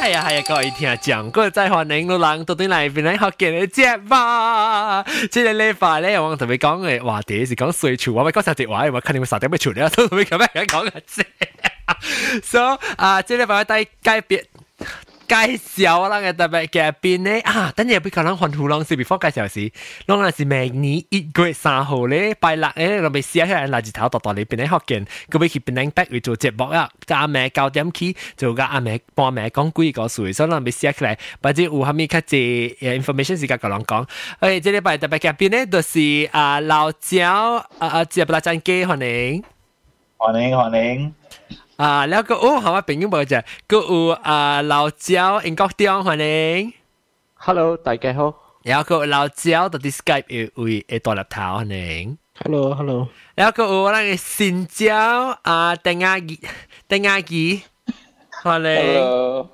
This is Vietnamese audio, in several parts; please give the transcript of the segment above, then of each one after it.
係啊係啊，各位聽講，嗰再欢迎老人到底嚟邊嚟學嘅節目。即係禮拜咧，我同你講嘅话题是讲水處，我咪講實話，我肯定会十點咩處理啊，都同你咁样讲嘅啫。所以啊，即係禮拜带改变。介绍啦嘅特别嘅边咧啊，等阵俾可能换胡浪士 before 介绍时，浪系是明年一月三号咧，拜六咧，我咪写起来垃圾头度度里边咧学见，佢俾佢边领 back 去做节目啊，个阿妹九点起就个阿妹半暝讲几个数，所以我咪写起来，或者有后面较济 information 时间个人讲，诶，即礼拜特别嘅边咧，就是啊老椒啊啊接不拉真机欢迎，欢迎欢迎。 啊，แล้วก็โอ้หาว่าเป็นยังบ่จะก็อูอ่า老椒英国中欢迎 Hello，大家好。แล้วก็老椒到 Skype 会会大粒头欢迎 Hello，Hello。แล้วก็อู我哋新椒啊丁亚仪丁亚仪欢迎 Hello，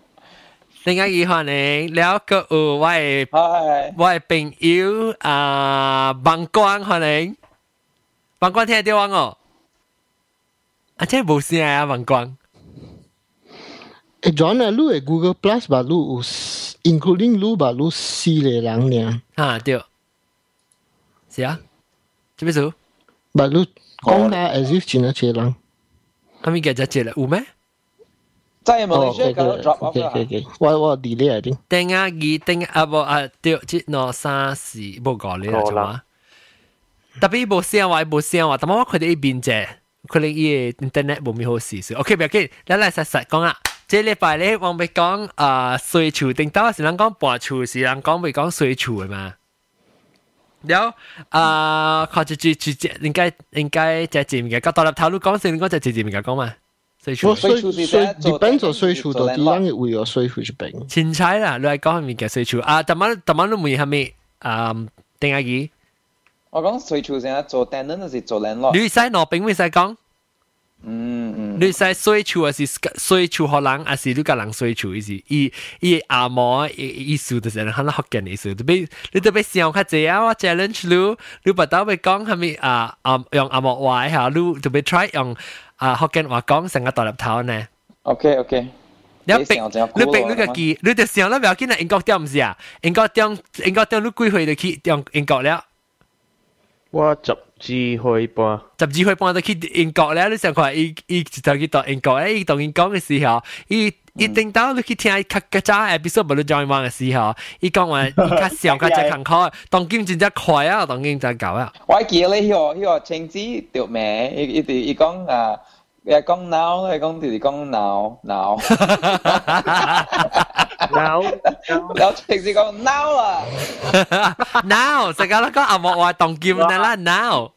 丁亚仪欢迎แล้วก็อู我系 Hi，我系朋友啊bằng quang欢迎bằng quang 听得到我 啊真系冇声啊bằng quang 诶，John 啊，你系 Google Plus 吧？你有 including 你吧？你四个人呢？啊对是啊这边数吧？你讲下 as if 真系一个人。咁咪嘅就接啦有咩？在马来哦，OK 西亚嗰度 drop off OK 啦 OK OK，我我 delay 啊啲。定啊二定啊无啊对，即攞三四冇讲你啦，做嘛？特别冇声话冇声话，但系我佢哋呢边啫， 可能伊個 internet 冇咩好事，所以 OK 唔要緊，咱嚟實實講啊。這禮拜咧，我咪講啊，水柱頂頭是人講搬柱，是人講咪講水柱嘅嘛。了啊，佢就就就應該應該就前面嘅，個獨立頭路講先，應該就前面嘅講嘛。水柱，水柱，日本做水柱到啲人嘅會有水柱日本。前菜啦，你係講係咪嘅水柱啊？尋晚尋晚都冇嘢係咪啊？定係幾？我讲水柱成日做 tenant 还是做 landlord？你使攞并未使讲，嗯嗯，你使水柱还是水柱学人，还是你个人水柱意思？伊伊阿嬷意思就是人可能学紧意思，特别你特别想较济啊！我 challenge 你，你不到咪讲系咪啊啊用阿嬷话吓，你特别 try 用啊学紧话讲成个大粒头呢？ OK OK，你逼你想就你逼估咯你个记，你就想啦，唔要紧啊！英国点唔是啊？英国点英国点你几岁就去用英国了？ 我十至岁半，十二岁半就去英国咧，你想看伊伊就去到英国咧，伊同伊讲嘅时候，伊伊定到你去听较较早 episode 无你 join 网嘅时候，伊讲话伊较少较只坎坷，当今真正快啊，当今真搞啊，我记得你呢个呢个青子条名，伊伊哋伊讲啊， 伊讲 now，伊讲就是讲 now now，然后然后青子讲 now 啊， now 成个讲阿莫话当今的啦 now，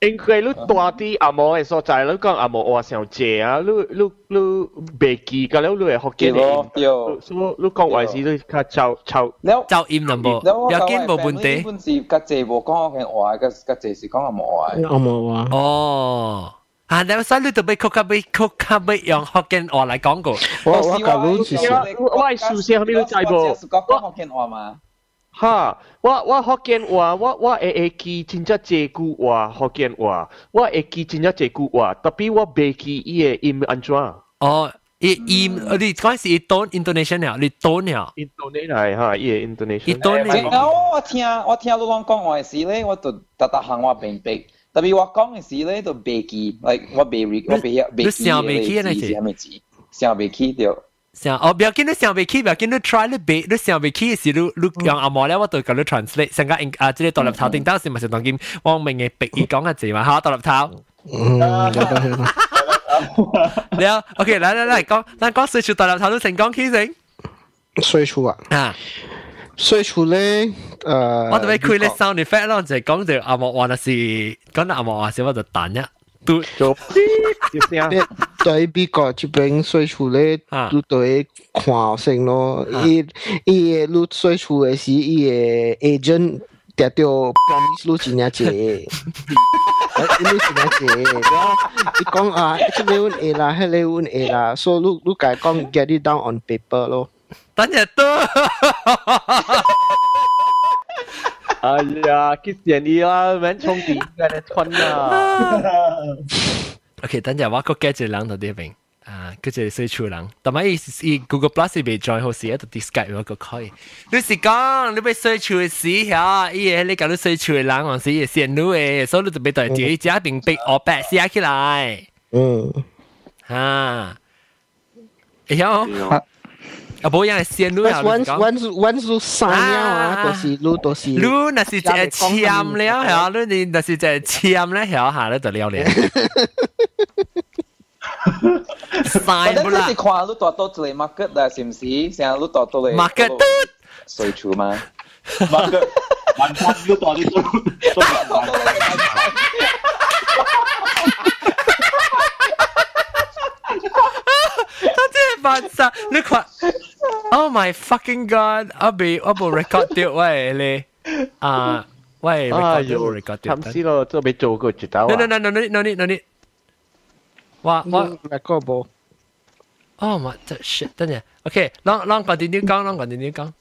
应该你大啲阿嬷嘅所在，你讲阿嬷话上谢啊，你你你袂记㗎了，你系学对嘅咯对，所以你讲话是你较抄抄，然后。就厌就无，然后我有见无问基题，本是甲济无讲嘅话，甲甲济是讲阿无话。我冇话。哦。 啊！你所以你特别曲级俾曲级俾用福建话嚟讲过，我我教你是我我系数声你都知噃我讲福建话嘛。哈，我我福建话，我我会会记真正济句话福建话，我会记真正济句话，特别我袂记伊嘅音安怎哦，伊伊你嗰阵时伊 tone intonation 啊，你 tone 啊， ，intonate 系哈，伊嘅伊 intonation。 tone 然后我听我听你讲讲话嘅时咧，我就特特行我并逼， 特别我讲嘅时咧就袂记，like 我袂 re 我袂你袂记想袂记啊那是系咪字？想袂记掉。想哦，不要紧，你想未起，不要紧，你 try 你背，你想未起嘅时，你你用阿毛咧，我就教你 translate，成个啊，即系独立头定当时咪就当见汪明嘅逼伊讲嘅字嘛，吓独立头。嗯，有得有得。你好，OK，嚟嚟嚟讲，咱讲水柱独立头都成功起成水柱啊，啊！ 水柱咧，诶，我哋俾开咧 sound effect 咯，就系讲到阿毛话那是讲到阿毛话时，我就弹一嘟做啲声。你对美国这边水柱咧，啊你对看先咯。伊伊嘅你水柱嘅时，伊嘅 agent 得到 promise 你真正济，你真正济。然后伊讲啊，这个阮 A 啦，迄个阮 A 啦，所以你你解讲 get it down on paper 咯。 等日都。哎呀，激死你啦，免充电嘅你困啊！ OK，等阵我个 get 住两度啲边。 啊，佢就系水处人，但系伊伊 Google Plus 未 join 好时，一度 Discord 有个可以。你是讲你被水处嘅时吓，伊嘢你搞到水处嘅人，还是伊线路嘅，所以你就俾对自己家定逼我白写起来，嗯，吓。然后 啊，冇人系线路啊， once once once 路三秒啊，都是路都是。你那是只签了吓，你你那是只签咧吓下咧就了咧。晒不啦但系你看你大多一个 market 啦，是唔是？成日你大多嘅 market 水处嘛？ market 万餐都多啲都都 大多嘅他真系扮晒，你看，Oh my fucking god！我被我部 record 掉喂你啊，喂哎 record 掉呦， record 掉。惨死咯，都未做过知道 No 啊 no。no no no no no no！哇我嚟个冇， Oh my shit！等阵，OK，啷啷 continue 讲，啷 continue 讲。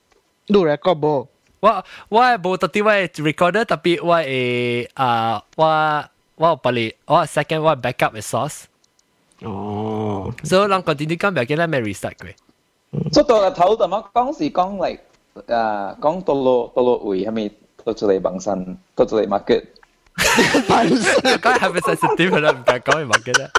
路嚟个冇。我我冇特啲喂 recorder 特别我诶啊我我不离我 second 我 backup 嘅 source， 哦，所以啷 continue 讲，唔要紧啦，咪 restart 佢。出到个头，同我讲是讲嚟诶讲到落到落位，系咪到出嚟bằng身，到出嚟 market？讲系咪 sensitive 啦？唔敢讲，唔记得。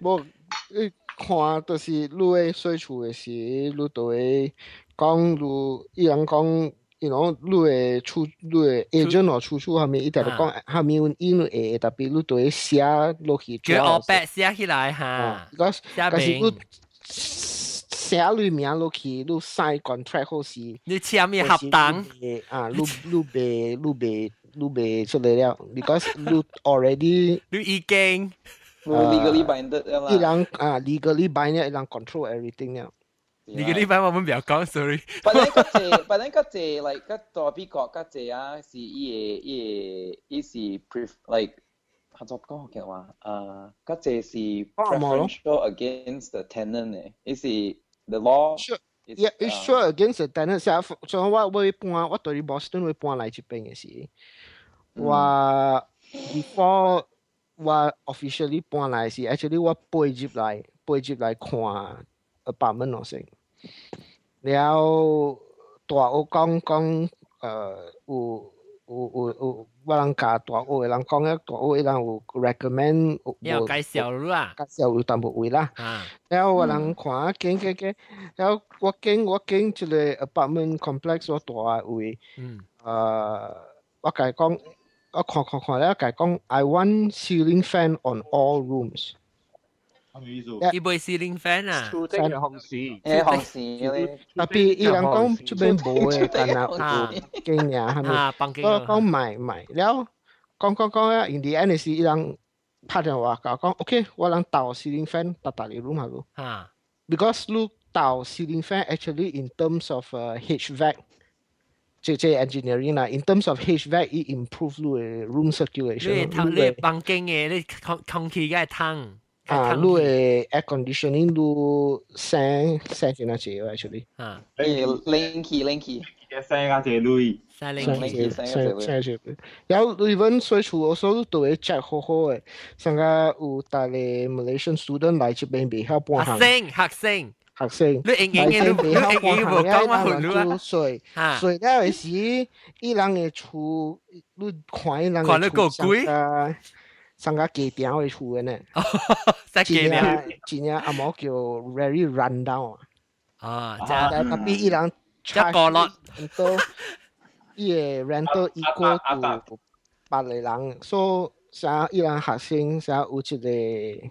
冇你看就是路嘅水处嘅时，路就会讲路，伊人讲。 伊侬路诶处路诶，一种老处处下面一点点讲，下面用英语诶，特别路都会写落去。叫我白写起来哈。个个是路写里面落去，路晒 contract 好时。你签咩合同？啊，路路白路白路白出来了，because 路 already 路已经 legally binded 一人啊，legally binded 一人 control everything 了。你嘅呢排我們唔要講，sorry。不然嗰隻，不然嗰隻，like 嗰代表國嗰隻啊，是伊個伊個伊是 pref like 合作講嘅話，啊嗰隻是 preferential against the tenant 嘅，伊是 the law。Sure. Yeah, it's sure against the tenant 時候，所以我會搬，我對 Boston 會搬嚟這邊嘅時，我 before 我 officially 搬嚟時，actually 我背接嚟背接嚟看apartment 咯先，然后大屋讲讲诶有有有有我人教大屋嘅人讲咧，大屋嘅人有 recommend 有介绍啦，介绍有淡薄位啦。啊，然后我人看见见见，然后我经我经一个 apartment complex 我大位，嗯，诶，我甲伊讲，我看看看咧，甲伊讲，I want ceiling fan on all rooms。 系咪意思？伊袂是零 fan 啊，出这个红事，诶行事咧，特别伊人讲这边冇嘅，但系有经呀，系咪？啊，帮佢我讲唔系唔系，然后讲讲讲咧，in the end 是伊人拍电话甲我讲，OK，我人倒 ceiling fan 搭搭你 room 下咯。啊， because look 到 ceiling fan actually in terms of uh, HVAC 即即 engineering 啦，in terms of HVAC it improve 路嘅 room 你 circulation，通你路嘅房间嘅你空空气嘅通， 啊路嘅 air conditioning 路声声几多钱 actually，啊，诶 linky linky，嘅声啊，谢女。三零声几，声声声几，然后 even 水处 also 都会 check 好好嘅，上个有带嚟 Malaysian student 来这边未晓半行学生学生，学生，你硬硬嘅你你硬硬无讲我混乱啊，水。啊，所以了时，伊人嘅厝，你看伊人看得够贵啊， 上个街点会出的呢，今年，今年阿毛叫 very run down 啊，啊，加隔壁一人加高了很多，耶 run 到一个股八里人，所以要一人学生，像有一个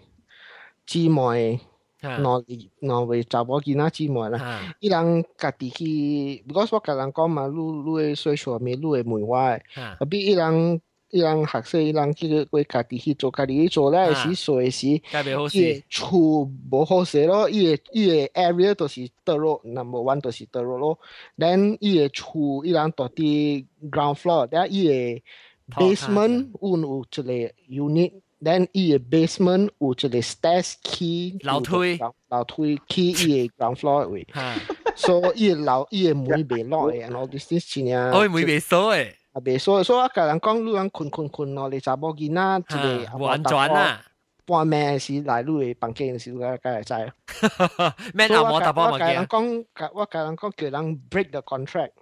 姊妹，哪里哪位查某囡仔寂寞啦，一人家己去，不过说伊人讲嘛，路路的岁说没路的门外，隔壁一人。伊朗学生伊朗去为家己去做家己去做了是属于是特别好势伊诶厝无好势咯伊诶伊诶 area 就是大陆 number one 就是大陆咯 then 伊诶厝伊朗到底 ground floor that 伊诶 basement won't today you need then 伊诶 basement won't today stasky 楼梯楼梯 key 伊诶 ground floor 诶唅所以老伊诶门袂落诶然后 this is situational i'll be so 诶所以我甲人讲，你人困困困咯，你查某囡仔一个吓，无安全啊， 半暝时来你嘅房间嘅时候，梗系知啦。咩所以我啊冇打波我甲人物件，讲，我甲人讲叫人 break the contract。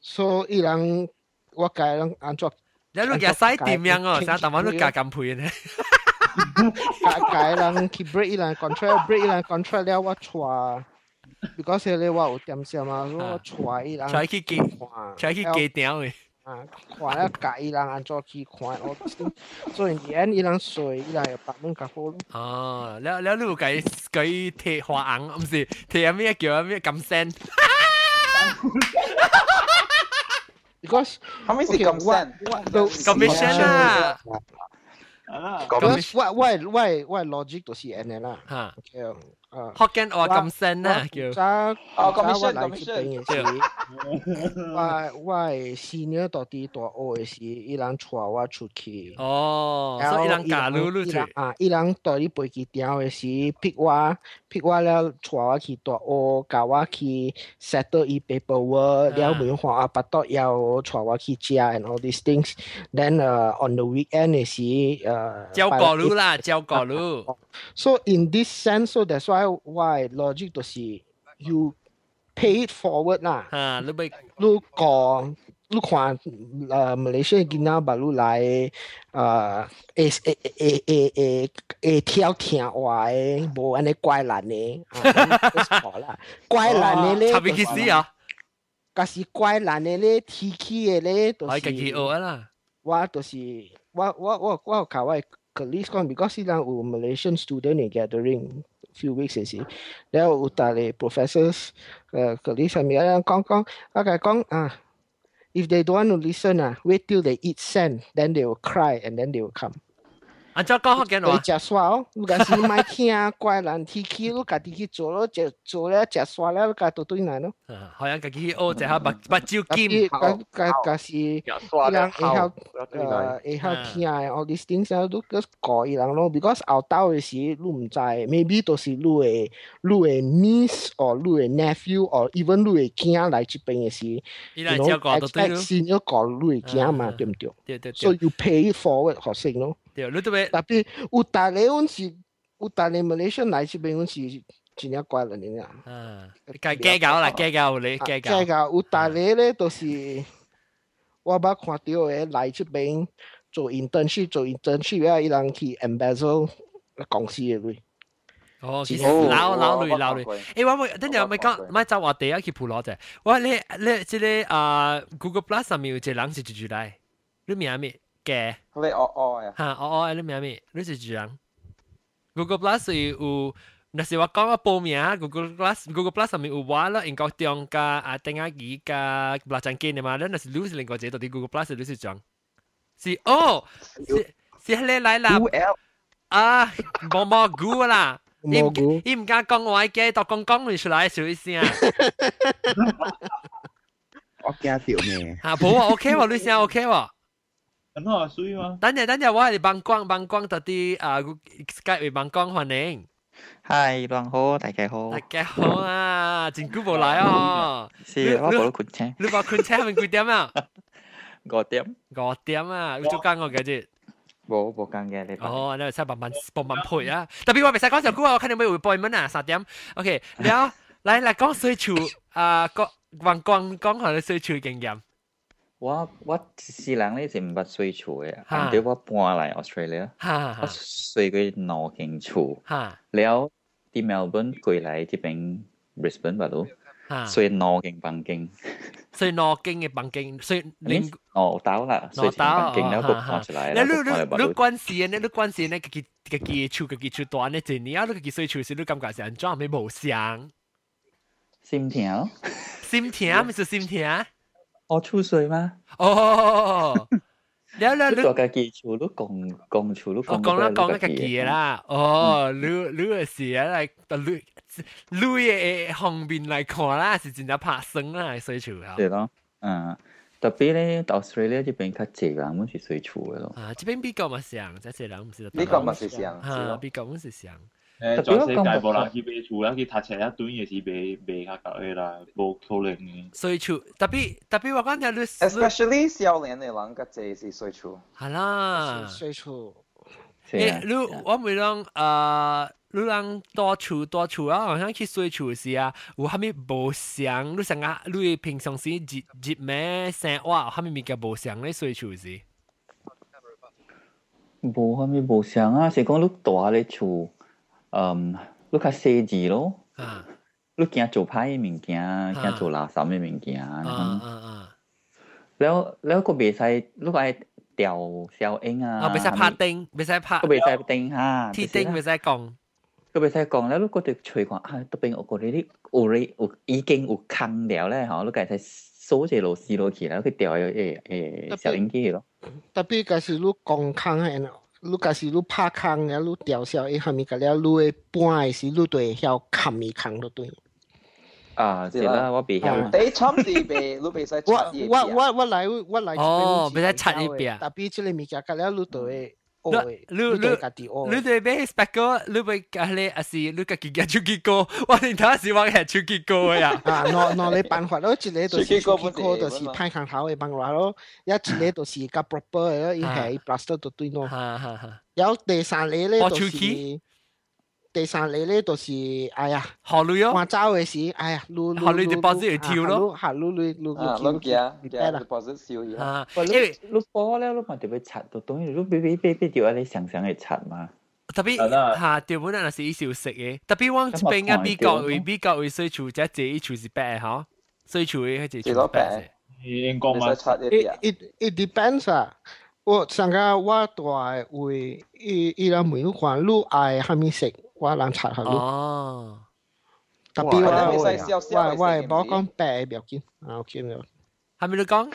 所以人我甲人安怎你都嘅西点样哦，成日打波都加咁配呢。甲甲人去 break 伊人 contract，break 伊人 contract 了，我带。 because 你話有點少嘛，我揣伊人，揣去記，揣去記掉誒。啊，看啊，教伊人安怎去看，我所以演伊人水，伊人白門甲好。哦，了了，你有介介貼花紅，唔是貼咩叫咩金線？Because 後尾是金線，都 commission 啊。啊，because 我我我我 logic 都是安尼啦。嚇。福建話咁聲啦，叫。早哦早我 commission，來這邊嘅時，我我嘅 senior 到啲大學嘅時，伊人帶我出去。哦，所以人假路路出伊人，啊，伊人帶你飛機場嘅時，pick 我，pick 我了，帶我去大學，教我去 settle 伊 paperwork，了文化啊，巴多要帶我去食 and all these things。Then 誒 on the weekend 嘅時，誒照過路啦，照過路。So in this sense, so that's why why logic 就是 you pay it forward 啦。吓，你咪你讲，你看诶马来西亚囡仔把你来诶，诶诶诶诶诶诶跳听话诶，无安尼怪难嘅，啊错啦，怪难嘅咧，插边去死啊！假是怪难嘅咧，天气嘅咧，就我自己是学啦。我就是我我我我有教我 Kaliscon because silang u Malaysian student in gathering few weeks eh, isi. Then u tali professors uh, Kalis and Mian Kong Kong. Okay, Kong ah. If they don't want to listen, ah, wait till they eat sand, then they will cry and then they will come. 啊照高考给侬啊。结束啊！如果是你买听怪人提起，我家己去做了，就做了结束了，我家都对难咯。嗯，好像家己去学一下目目睭金。好，好，好。家家是，两会晓，呃，会晓听啊。All these things 啊，都个高一人咯。Because 后头的时，你唔知，maybe 都是你的，你的 niece or 你的 nephew or even 你的囝来这边的时，你 expect 先要搞你的囝嘛，对唔对？对对对。So you pay it forward 好先咯。对，你对不对？比有大个，阮是有大个马来西来这边，阮是真正乖了你啊。嗯，该计较啦，计较你，计较。计较有大个咧，都是我捌看到诶，来这边做 internship，做 internship，伊人去 e m b a s s y 公司诶类。哦，其实老老累老累。诶，我咪等阵咪讲，咪走话地啊去普罗者。我你你即个啊，Google Plus 上面有只人是住住来？你咩啊咩？嘅？你哦哦呀，吓，哦哦，你名咩？你是住人。Google Plus 是有，那是我讲我报名啊，Google Plus Google Plus 上面有我啦，英国中加啊丁亚尔加布拉张基嘅嘛，你那是你是另外一个到底 Google Plus 你是讲？是哦，是是你来啦 U L 啊，冇冇估啦。伊唔蘑菇伊唔敢讲我嘅，就讲讲出来少一声。我惊条咩？吓，冇啊，OK 喎，你声 OK 喎。 很好水嘛。等下等下，我係孟光，孟光特啲啊，Skype 孟光歡迎。嗨，孟好，大家好。大家好啊，真久冇來哦。是，我冇困車。你冇困車，係咪幾點啊？五點。五點啊，要做工我嗰日。冇冇間嘅你。哦，你使慢慢慢慢配啊。特別我未使講上古啊，我肯定要 appointment 啊，三點。OK，然後嚟嚟講水柱啊，講孟光講下你水柱經驗。我我是人咧是毋捌水厝诶，但对我搬来 Australia，我水过两间厝，了伫 Melbourne 过来即边 Brisbane 吧都，所以两間房間，所以兩間嘅房間，所以你哦到啦，所以房間了都搬出來啦，你你你關事咧，你關事咧，自己自己厝自己厝大咧，就你啊，你自己水厝時，你感覺是安怎？咪無相，心痛，心痛，咪是心痛。我出水吗？哦，了了，你做家己除了講講除了講，講啦講啦家己嘅啦。哦，你你嘅事嚟，你你嘅方面嚟看啦，是真正拍算啦，水處啊。對咯，嗯，特別咧，到 Australia 呢邊較濟人，唔是水處嘅咯。啊，呢邊比較嘛像，即係人唔是。比較嘛是像，啊，比較唔是像。诶，全世界无人去买厝啦，去读册一段嘅是买买较够嘅啦，无可能嘅。水柱特别特别我讲听你， especially 少年嘅人嘅这是水处，系啦，水处。 系啊诶，你我咪讲诶，你讲多处多处啊，好像去水处时啊，有虾米无相？你成啊，你平常时日日咩生活，虾米物件无相咧水处时？无啥物无相啊，是讲你大咧厝， 嗯，你较细致咯，啊你惊做歹嘅物件，惊做垃圾嘅物件，啊啊啊！แล้วแล้วก็เบใส่ลูกไอ้เดี่ยวเซลเองอ่ะ 啊，别使拍钉，别使拍 ก็เบใส่เต็งฮะ 铁钉，别使讲。 ก็เบใส่กล่องแล้วลูกก็จะช่วยก่อนอ่ะตัวเป็น我觉得啲我哋我已经有坑掉咧嗬，ลูกไก่ใส่收只螺丝落去แล้ว佢掉诶诶小英机咯，特别假是你讲空嘅， 如果是你拍空，然后你调小一下咪个了，你半的是你对晓砍咪砍都对。啊，是个，我别晓。你唱的别，你别使。我我我我来我来。哦，别使插一边。特别这里咪个个了，你对。No, lu, lu, lu debe spacco, lu puoi cale assi, lu ca giga chukiko, wa ni ta si wa ha chukiko ya. À, no no le ban hua lo chi le to si chukiko to si pan kang hao e ban hua lo, ya chi le to si ca proper e i ha i plaster to tui no. Ha ha ha. Yao de san le le to si 就是机第三类咧，就是哎呀，好累哦。换走嘅时，哎呀，撸学你 deposit 嚟跳咯吓撸撸撸啊，撸拢惊撸惊啦， deposit 少嘢。啊，喂因为你你播咧，你咪特别擦到东西，你俾俾俾俾掉你想想嘅擦嘛，特别系啦吓条本来是一小食嘅，特别往这边嘅美国为美国为水处，即系这一处是白嘅嗬，水处嘅系这处白嘅。英国嘛你使，插一啲啊 It it it depends 啊。我上个我大会伊伊拉问你看，你爱虾米色， 我能擦下你。哦，特别哇你我咪使烧烧我我系嘅冇讲白嘅唔要紧，啊 OK 了。系咪你讲？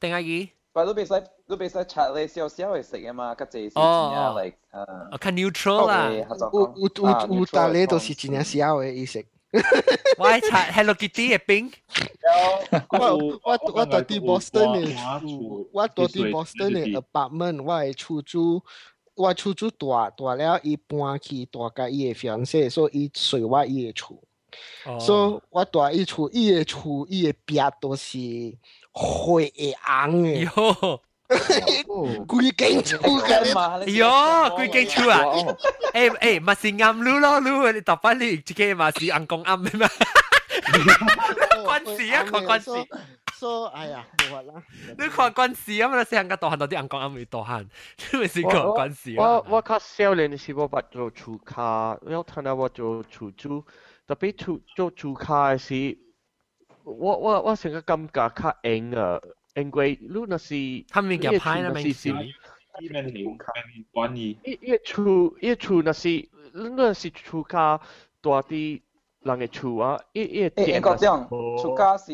定系几？但你被使你被使插你少少去食啊嘛，吉谢先哦啊，like 诶。我看 neutral 啦，有有有有大咧，都是真正少嘅意思。我系查 Hello Kitty 嘅冰。我我我到啲 Boston 嘅厝，我到啲 Boston 嘅 apartment，我系出租， 我出租大大了，伊搬去大家伊嘅 fiance，所以伊睡我伊嘅厝，所以我大伊厝，伊嘅厝，伊嘅壁都是灰嘅紅嘅，喲，規間厝嘅咧。喏，佢幾處啊？誒誒，咪是暗路咯，路你搭翻你自己嘛是暗公暗咩嘛？關事啊，看關事。所以哎呀，冇法啦。你看关事啊嘛，你细个大汉到啲暗公暗会大汉，你咪是看关事我啊。我较少年时我捌做厝卡，有睇到我做厝主，特别做做厝卡嘅时，我我我成个感觉较硬啊，因为你若是他们叫派啦，名词。呢边系边关意，一一厝一厝若是你若是厝卡大啲人嘅厝啊，一一诶，英国这样，出卡是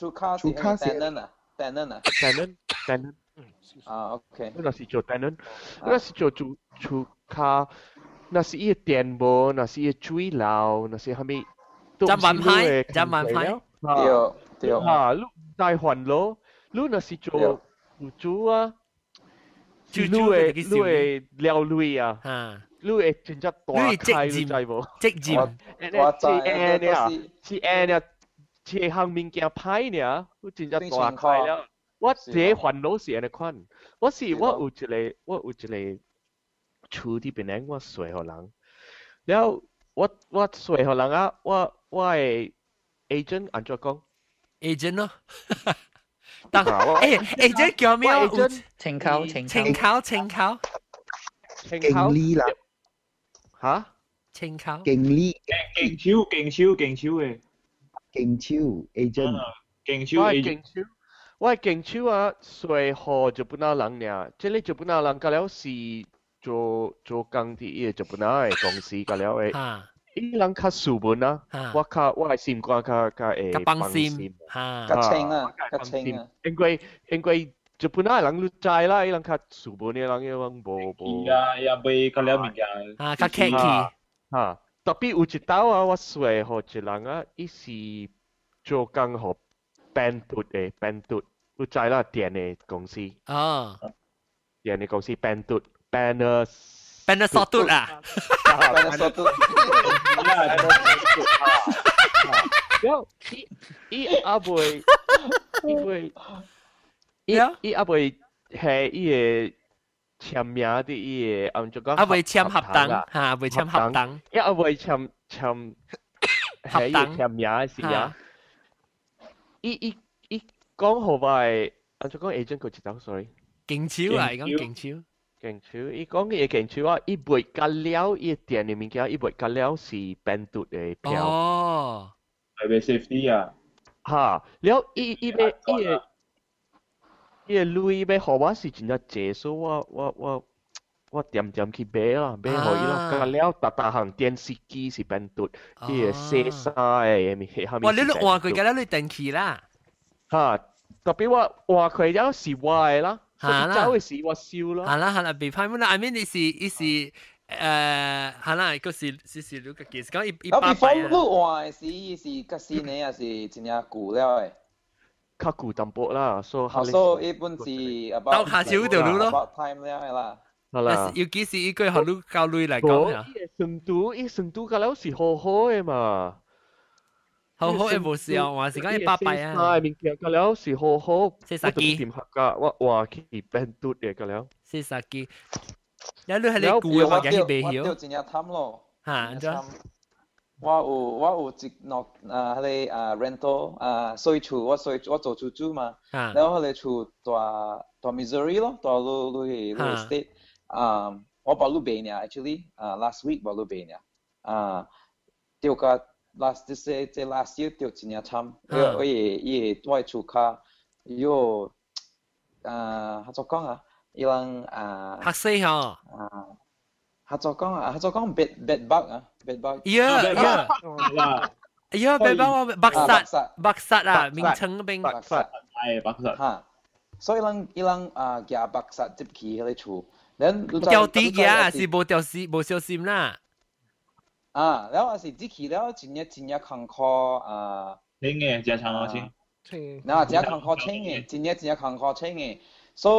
Chuka Chuka Tannen à? Tannen à? Tannen, Tannen. À, ok. Nó là chỗ Tannen. Nó là chỗ Chu Chuka. Nó là cái tiền bố, nó là cái chuối lão, nó là cái gì? Chấm bàn hai, chấm bàn hai. Điều, điều. À, lúc đại hoàn lô, lúc nó là chỗ chú à. Chú chú cái chú leo lui à. Ha. 你會真正大開，你知無？職業，我知，你啊，是 N 啊。呢，是行物件歹呢，你真正大正常开了。我是这咯烦恼是安尼款，我是是我咯有一个我有一个厝啲边咧，我随互人，然后我我随互人啊，我我系 agent 安怎讲？ agent 咯。当啊我诶 agent 叫咩啊？我 agent 清口清清口，考清考青口经理啦，吓，清考。经理，劲超劲超劲超嘅， 经超 agent，劲超我系 agent 劲超，我系劲超啊！随互就本人尔，即系就本人个了是做做工啲嘢就本人嘅公司个了诶，吓伊人较书本啊，吓，我较我系心肝较较诶个帮心吓。较清啊，较清啊，因为因为日本啊人都知啦，伊人较书本嘅人伊人无无而家又未个了物件，啊，较客气。吓， tapi ujitawa wa sue ho chilanga isi cho kang ho bentut e bentut ujai la tian e công si à ah. tian e công si bentut banner banner so tut à ah. banner ah, so tut Yo, i i aboy i aboy i i aboy he i e 签名啲嘢，按就讲啊未签合档档吓，未签合档，一啊未签签系要签名嘅时啊，伊伊伊讲好话，按就讲 agent 佢知道，sorry，劲超啊，讲劲超。劲超，伊讲嘅嘢劲超啊！伊卖咖料，伊店嘅物件，伊卖咖料是变毒嘅票。哦，系咪 safety 啊？吓，了伊伊要伊嘅 伊嘅镭要互我是真正济，所以我我我我点点去买啦，买互伊啦。咖料逐逐项电视机是变毒，伊嘅洗衫嘅物系下面。哇！你都换佢㗎啦，你电器啦。吓，特别我换佢了是坏啦。系啦，走嘅时我笑咯。系啦系啦，被批满啦。I mean 你是你是诶系啦，个是是是你个件事讲一一百倍啊。你话是是吉士尼啊，是真正旧了诶。 较旧淡薄啦，所以所以一般是到下少条路咯。 About time 了系啦。系啦。要几时依句学路教类嚟讲啊？成都依成都嘅楼是好好嘅嘛。好好嘅无事啊，还是讲一百倍啊。系面嘅个了是好好，四十几点合格，我话佢变嘟嘅个了。四十几，有你系你估嘅，我嘅系未晓。我真系贪咯。吓，咗。 我有我有一落啊，迄个啊 rental 啊，税厝我税我做出租嘛，然后迄个厝大大 Missouri 咯，大路路嘅路 state 啊，我包路买呢，actually 啊 last week 包路买呢，啊，掉个。last 即系即系 last year 掉真系惨，因为我嘢嘢都系出卡，有啊，合作讲啊，伊人啊，黑死嗬，啊， Hartzockong, Hartzockong bed, bedbug ah, bedbug. Ya, ya. Ya, bedbug baksat. Baksat ah, Ming Cheng Bing. sát, Ai baksat. Ha. So lăng, à, ah kia sát tiếp kỳ hele chu. Then tiêu tí à, si bo tiêu si bo xiao sim na. À, แล้วสิจิคีแล้วจินเนี่ยจินเนี่ยคังคออ่าเชิงเงี้ยจะคังคอเชิงเชิงนะจะคังคอเชิงเงี้ยจินเนี่ยจินเนี่ยคังคอเชิงเงี้ย so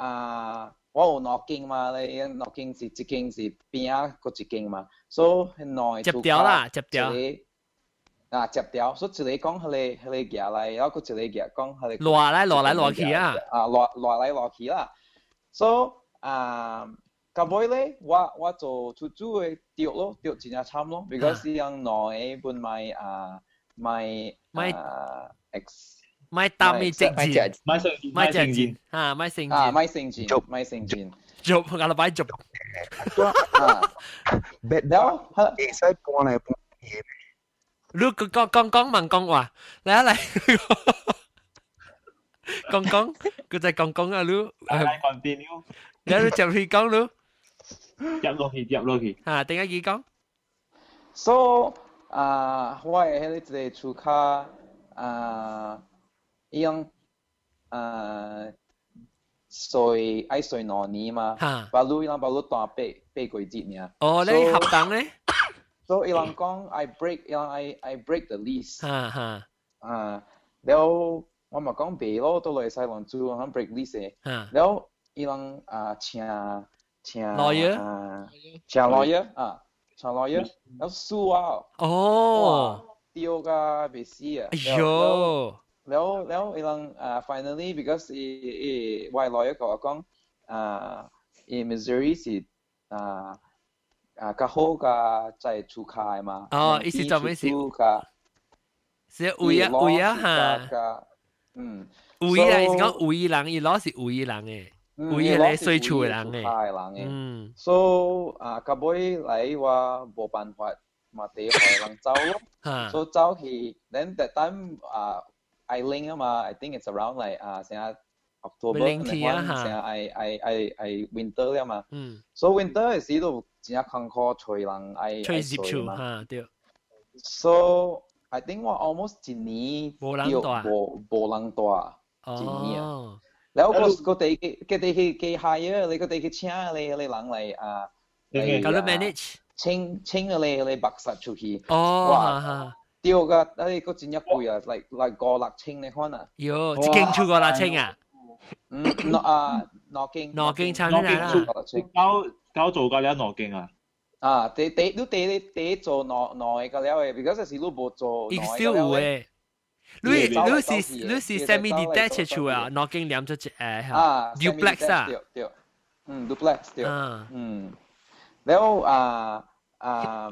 อ่า 我有两间嘛，你两间是一间是边啊个一间嘛，所以内接掉啦，接掉。啊，接掉，所以一个讲佢哋佢哋夹嚟，然后个一个夹讲佢哋。落嚟落嚟落去啊！啊，落落嚟落去啦，所以啊。咁尾咧，我我做出租嘅掉咯，掉真系惨咯，because yang 内本买啊买买啊 X 咪抌咪直接，咪成咪成件，啊咪成啊咪成件，咪成件，做下禮拜做。別了，其實過嚟半夜。Lúc con con con bằng con quả lá này con con. Cứ tại con con à, ờ. là lúc còn tiền yêu nếu lúc chậm thì con lúc chậm rồi thì chậm rồi thì. À tiếng anh gì con? So à hoa hệ lịch để chú ca à iyang uh, ờ, soy ai soy nó ni mà? Bà lưu lang bà lưu tòa bê bê quỷ gì Oh, ồ lấy hợp đồng đấy. So ilang con I break ilang I I break the lease. Ha ha à nếu mà mà con bê lo tôi lấy sai lòng chú hắn break lease ấy. Nếu ilang à chia chia lawyer? chia lawyer? À chia lawyer? Ờ, nó ừ. sue à ồ. Tiêu cả bê sĩ à 哎呦 แล้วแล้วอีหลังอ่า finally because อีอีวาย lawyer ก็讲อ่าอี Missouri 是อ่าอ่าก็好嘅在出开嘛，哦，意思就咩事？是会啊会啊吓，嗯，会啊，意思讲会人，伊攞是会人嘅。会嘅，最厝嘅人嘅，嗯，so 啊，甲尾来我无办法，嘛地害人走咯，so 走去，then that time 啊 I link mà I think it's around like uh, sẽ October mình link thì á I I I I winter liao mà ừ. so winter is ý đồ chỉ là không khó chơi lắm I chơi dịp chủ ha được so I think 我 almost 一年無人大，無無人大，一年。然後個個地個地去去 hire，你個地去請你你人嚟啊，嚟搞到 manage，請請你你白殺出去。哦，要噶，誒嗰陣一個月嚟嚟過六千，你可能。喲，已經超過六千啊！嗯，諾啊，諾經，諾經差唔多啦。交交做㗎，你諾經啊？啊，第第你第你第做諾諾㗎了誒，because 是你冇做。亦少有誒。你你是你是 semi detached 處啊？諾經兩隻誒嚇，duplex 啊。對對，嗯，duplex 對，嗯，然後啊啊。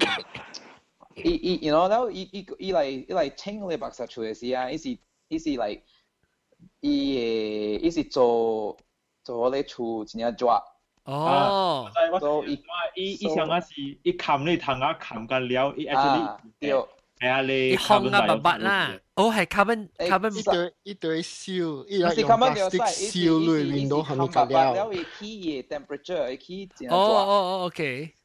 he, he you know though he, he, he like he like 清嗰啲白實處嘅事啊，he 是 he 是 like 伊誒 he 是做做嗰啲處真正抓。哦，所以伊伊想啊是，伊砍你糖啊砍干了，伊 actually 對，係啊你。伊烘啊白白啦，哦係 carbon carbon 一堆一堆燒，伊係用 plastic 燒落面都冚干了。伊起嘅 temperature，伊起。哦哦哦，OK。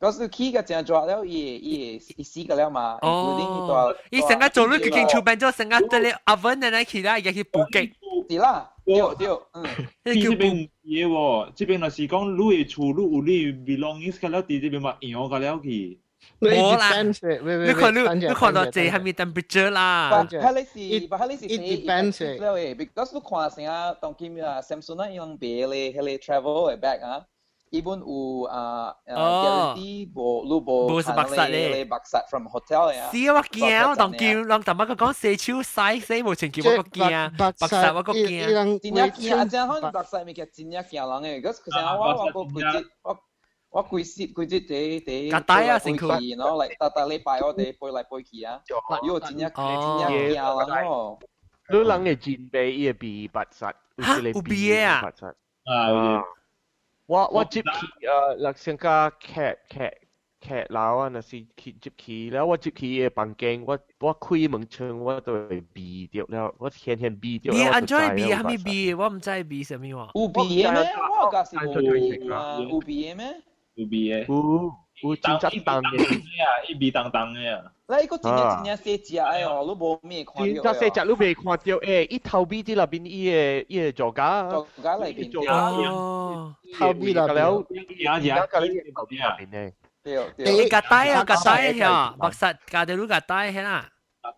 嗰时 key 嘅正抓了，伊伊伊死嘅了嘛。哦，伊成日做咗佢劲出病咗，成日对你 oven 嘅咧，其他嘢去补击，是啦，对对，嗯，你叫补呢边唔嘢喎，这边就是讲你嘅厝你有你 belongings 嘅了，啲这边嘛样嘅了去。冇啦 depends 喂喂你看你等阵你看到等阵这系咪 temperature 啦？但系系你是， It- 但系你是 it depends 了诶，because 你看成啊，当今啊，Samsung 啊，伊能卖咧，迄个 travel 嘅 bag 啊， even u uh, uh, oh. Garrity bo lu bo bo sa baksat le baksat from hotel ya si wa kia dong kia lang ta ma ko kon se chu sai se mo chen ki wa ko kia. baksat wa ko kia. Tinya kia ajan hon baksat mi kia tinya kia lang e gus ko sa wa wa ko ku ji wa ku si ku ji te te ka ta ya sin ku you know like ta ta le pai o te poi lai poi kia yo tinya kia tinya kia lang o lu lang e jin bei ye bi baksat u bi baksat ah 我我接佢啊，嗱成家劇劇劇樓啊，嗱是佢接佢，然後我接佢嘅房間，我我開門窗我都會避掉，然後我天天避掉。你安裝避係咪避？我唔知避什麼話。有避嘅咩？我家是冇啊，有避嘅咩？有避嘅。有有真真當嘅。啊，一避當當嘅啊。你个真正真正细只哎哦，你冇咩看真正细只你未看到诶，伊头尾啲入边伊嘅伊嘅座架，做解嚟边做哦，头尾入边了，而家而家而嘅头尾入边咧。对你对，夹带啊，夹带呀，白实夹到都夹带系啦。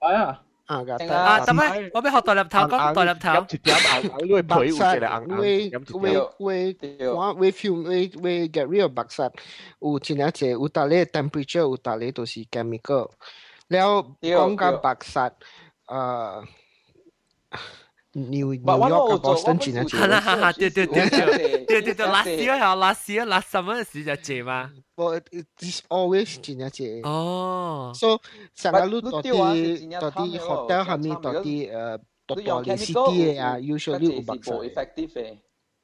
家啊， 啊个啊，咁咩？我俾学代入头讲代入头。饮一点硬硬，你会白陪有一个实硬硬，会饮一会点。会对我会 feel 会会 get real 白实，有真正济有搭咧 temperature 有搭咧都是 chemical，แล้ว讲紧白实，诶 New New 我我 York 有做， Boston 真正系啦济。系啦，对对对对对对对，last 对 year 系 last year last summer 时就借嘛。 But it's always 真正济。哦， So 成日都 But 到你对啊啲是真正到啲贪嘅 hotel 咯下面贪嘅到啲诶到你用到啲 chemical city 啊有，usually 有白系冇实。 effective 嘅。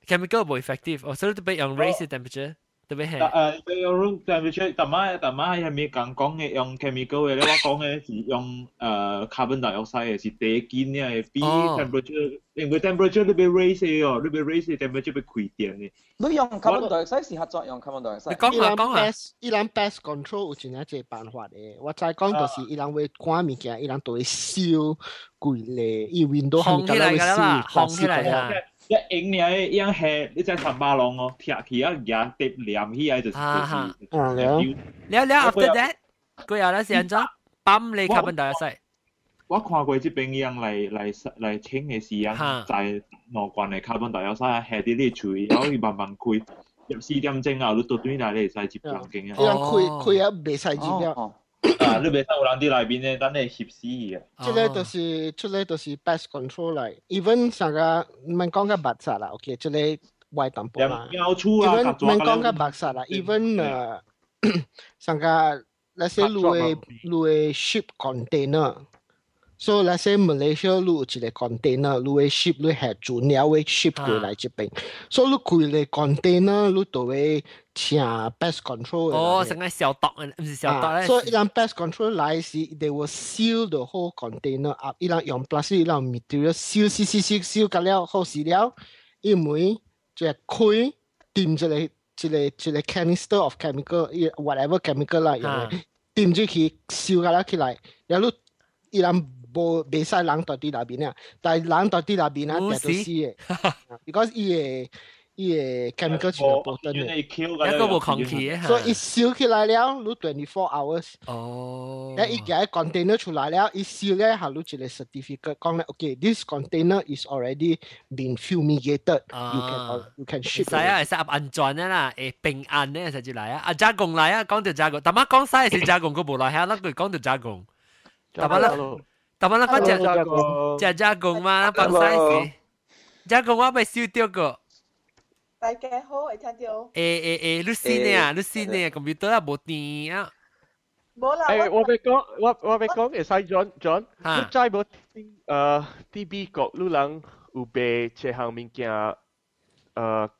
chemical 冇 effective，哦，所以特别用 raise temperature， 特别系。诶，你用 room temperature，大妈大妈系咪讲讲嘅用 chemical 嘅咧？我讲嘅是用诶 carbon dioxide 嘅，是地坚嘅，比哦 temperature，因为 temperature 你被 raise 嘅哦，你被 raise 嘅 temperature 被亏电嘅。你用 carbon dioxide 是合作用 carbon 你 dioxide。讲伊人下讲下。 pest 伊人 pest control 有真正济办法嘅。我再讲就是伊人会赶物件，伊人都会烧攰咧，伊 window 下面烘起来会㗎啦嘛，烧，烘起来吓。 一影你喺一系你在三巴浪哦，踢起一嘢碟黏起嚟就是啊哈就是啊了了了 after that，佢又咧是安怎？泵你 carbon dioxide。我看过即边样嚟嚟嚟清嘅时哈啊，就系攞惯嚟 carbon dioxide 系啲啲处，然后佢慢慢开，入四点钟啊，你到端嚟你使接冷镜伊人啊，开开啊袂使入了。 啊，你袂使有人伫内边咧，等你吸死伊啊！即咧就是，即咧就是 best control 嚟。even 上个，毋免讲个白杀啦，OK，即个外淡薄啦。要出啊！个白杀啦，even 呃，个那些路诶路诶 ship container。So let's say Malaysia 路有一个 container，路嘅 ship 路系转了会 ship 过来这边。So 路开嘅 container 路都会请 pest control 嘅来。哦，成个消毒，唔是消毒啊，咧。所以一旦 pest control 来时，they will seal the whole container up。一旦用 plastic 一旦 material seal seal seal seal seal 紧了好时了，因为就系开掂一个一个一个 canister of chemical，一 whatever chemical 啦，因啊为掂住佢烧紧啦起来，然后一旦 冇袂使冷到啲那边啊，但系冷到啲那边啊，冇跌到死嘅，because 伊个伊个 chemical 全部保证嘅。你 Q 一个冇空气嘅所以一吓。烧起来了，你 twenty four hours。哦。咧伊嘅 container 出来了，伊烧咧下录一个 certificate，讲咧，OK，this container is already been fumigated，you can 啊 you can 会 ship 使啊，会使安全嘅啦，诶平安咧，实际嚟啊！啊加工嚟啊，讲到加工，但系讲晒是加工，佢无来下，嗱佢讲到加工，但系咧， 但系咧，反正加工就加工嘛，放晒是加工我咪烧掉个， 大家好，会听到。诶诶诶，律师呢啊，律师呢啊，computer 啊冇电啊，冇啦，诶，我咪讲，我我咪讲，会使 John John，吓你知冇？诶，DB 国你人有被一项物件，诶，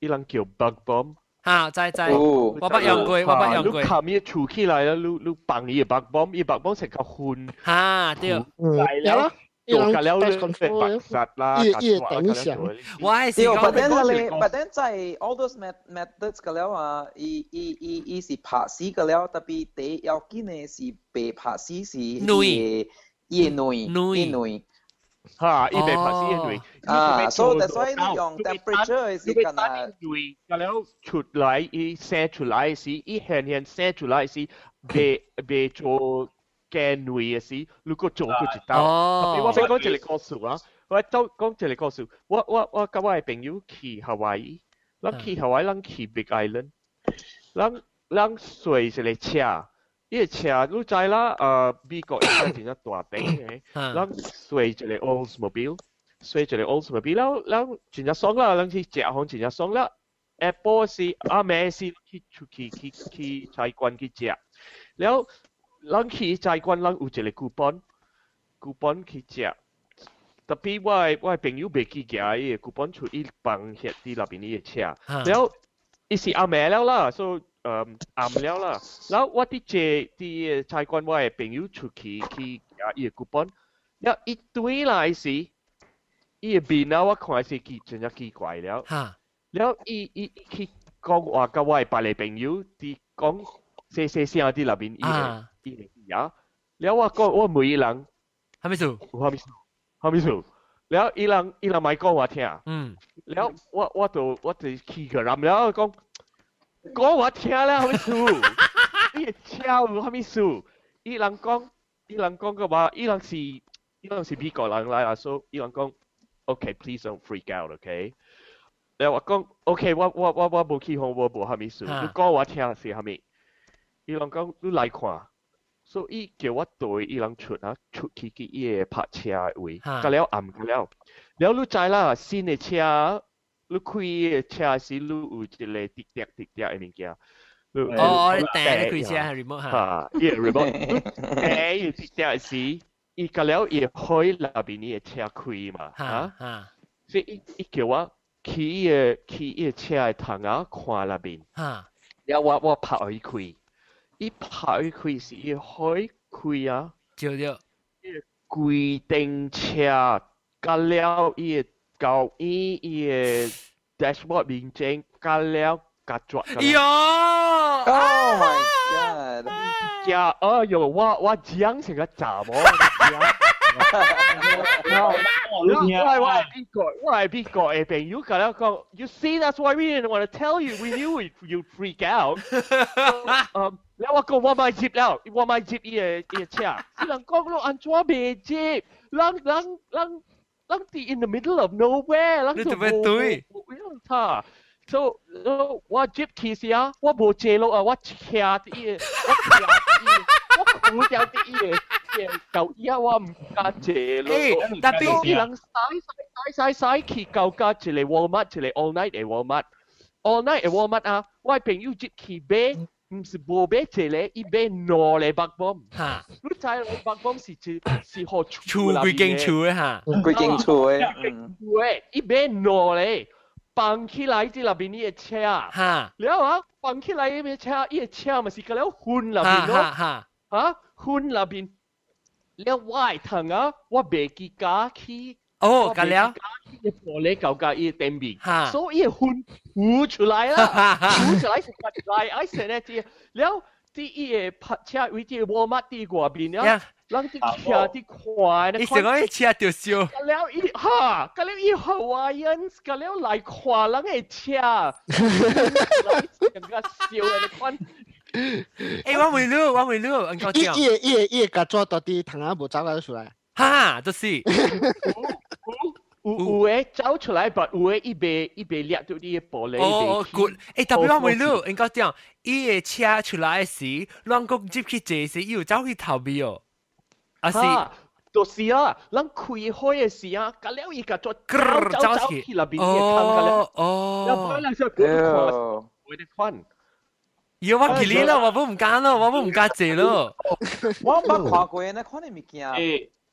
伊人叫 bug bomb。 吓，知知，哦我捌用过，我捌用过，你冚嘢储起来啦，你你放伊个 bug bomb，伊 bug bomb 成个混吓对，嗯，嚟有啦了，，伊人做㗎了 dash 你 control 白杀啦，伊伊甲抓等上㗎了我系是对，but 讲 then 讲你讲，but then 在 all those met methods 嘅了啊，伊伊伊伊是拍死嘅了，特别第要紧嘅是被拍死是女伊嘅女，女伊女 Ha, even oh. plus injury. Ah, so that's why the young temperature is it kana. Injury, kalau should lai i set to lai si i hen hen set to lai si be be cho can we si lu ko cho ko chita. Tapi wa pe ko tele ko su wa. Wa to ko tele ko su. Wa wa wa ka wai peng yu ki Hawaii. Lang ki Hawaii lang ki Big Island. Lang lang sui se le chia. 伊车你知啦，呃，美国一家真正大地，咱做一个 Oldsmobile，做一个 Oldsmobile，了了真正爽啦，咱去食方真正爽啦。Apple 是阿妹是去出去去去菜馆去食，了咱去菜馆咱有一个 coupon，coupon coupon 去食。特别我我朋友袂记行伊个 coupon 出伊放喺伫内面伊个车，了伊是阿妹了啦，所以。暗了啦。然后我啲借啲差館我嘅朋友出去去啊，伊個 coupon，然後一堆來是，伊個面啊，我看是奇真係奇怪了。嚇！然後伊伊去講話，甲我嘅別個朋友啲講細細聲啲入面，伊嚟伊嚟呀。然後我講我每人，哈咪數，哈咪數，哈咪數。然後伊人伊人咪講我聽。嗯。然後我我就我就去個人，然後講。讲我听了ตเชียร์แล้伊人讲伊สู้ไ伊人是，伊講是美ลูฮ啊，所以ซูอีหลังกล้องอีหลังกล้องก็ว่ OK，我我我我ง去學我อีหลังสี่บี้ก่อนหลังไลน์อ่ะโซ่อีหลังกล้อ了โอเคพรี 你开嘅车时，你有一个滴滴滴滴嘅物件，你哦哦，你订你开车系 remote 吓，吓，伊个 remote，诶，伊滴滴时，伊咁了伊开那边伊个车开嘛，吓吓，吓所以伊伊叫我去伊个去伊个车嘅头啊看那边。吓，了我我拍佢开，伊拍佢开是伊开开啊，照照，规定车加了伊个 cậu ý yeah, that's what being changed kaleo kacua oh ah! my god yeah oh yo wa wa jiang thành cái chả mỏ no, no, why, why Bitcoin? Why Bitcoin? Epping, you gotta go. You see, that's why we didn't want to tell you. We knew it, you'd freak out. um, let us go one my jeep now. One my jeep, yeah, yeah, chair. Lang kong lo an chua be jeep. Lang lang lang lagdi in the middle of nowhere lagdi tu vet tui ta so so wa jeep Kia, sia wa bo che lo a wa chia ti e wa chia ti wa kong tiao ti e ye cậu ia wa m ka che lo tapi lang sai sai sai sai ki cậu ka che le walmart che le all night at walmart. All night at walmart à, wai ping you jeep Kia bé? 毋是无买一个，伊买两个白 bomb。哈，你知我白 bomb 是是是好厝几间厝诶哈，几间厝诶，厝诶，伊买两个。放起来即入面伊个车，哈，了啊，放起来伊个车，伊个车咪是个了昏入面咯，哈，啊，昏入面，了我系疼啊，我袂记家去。哦，咁樣，一破你舊舊依點變，所以混糊出來啦，糊出來是發來，哎，成日啲，了啲依個拍車位啲沃麥啲外邊了，人啲車啲快，你成個啲車就少，了依哈，咁了依 Hawaiians，咁了嚟跨人嘅車，成個少嘅款。哎，我未錄，我未錄，我講掉。依依依依，個做到啲糖啊，冇走得出來。哈，就是。有有嘅走出来，但有嘅伊被伊被掠到啲玻璃，哦，good，诶，特别我未录，应该讲，伊嘅车出来时，乱讲接去这时，又走去逃避哦，啊是，哈， 就是啊，咱开开嘅时啊，隔了伊个做走走走走去去那边嘅坑隔了，哦要不哦，然就佢看哟，会得看。要我见你啦，我都唔拣咯，我都唔加谢咯。我捌看过呢，看你物件。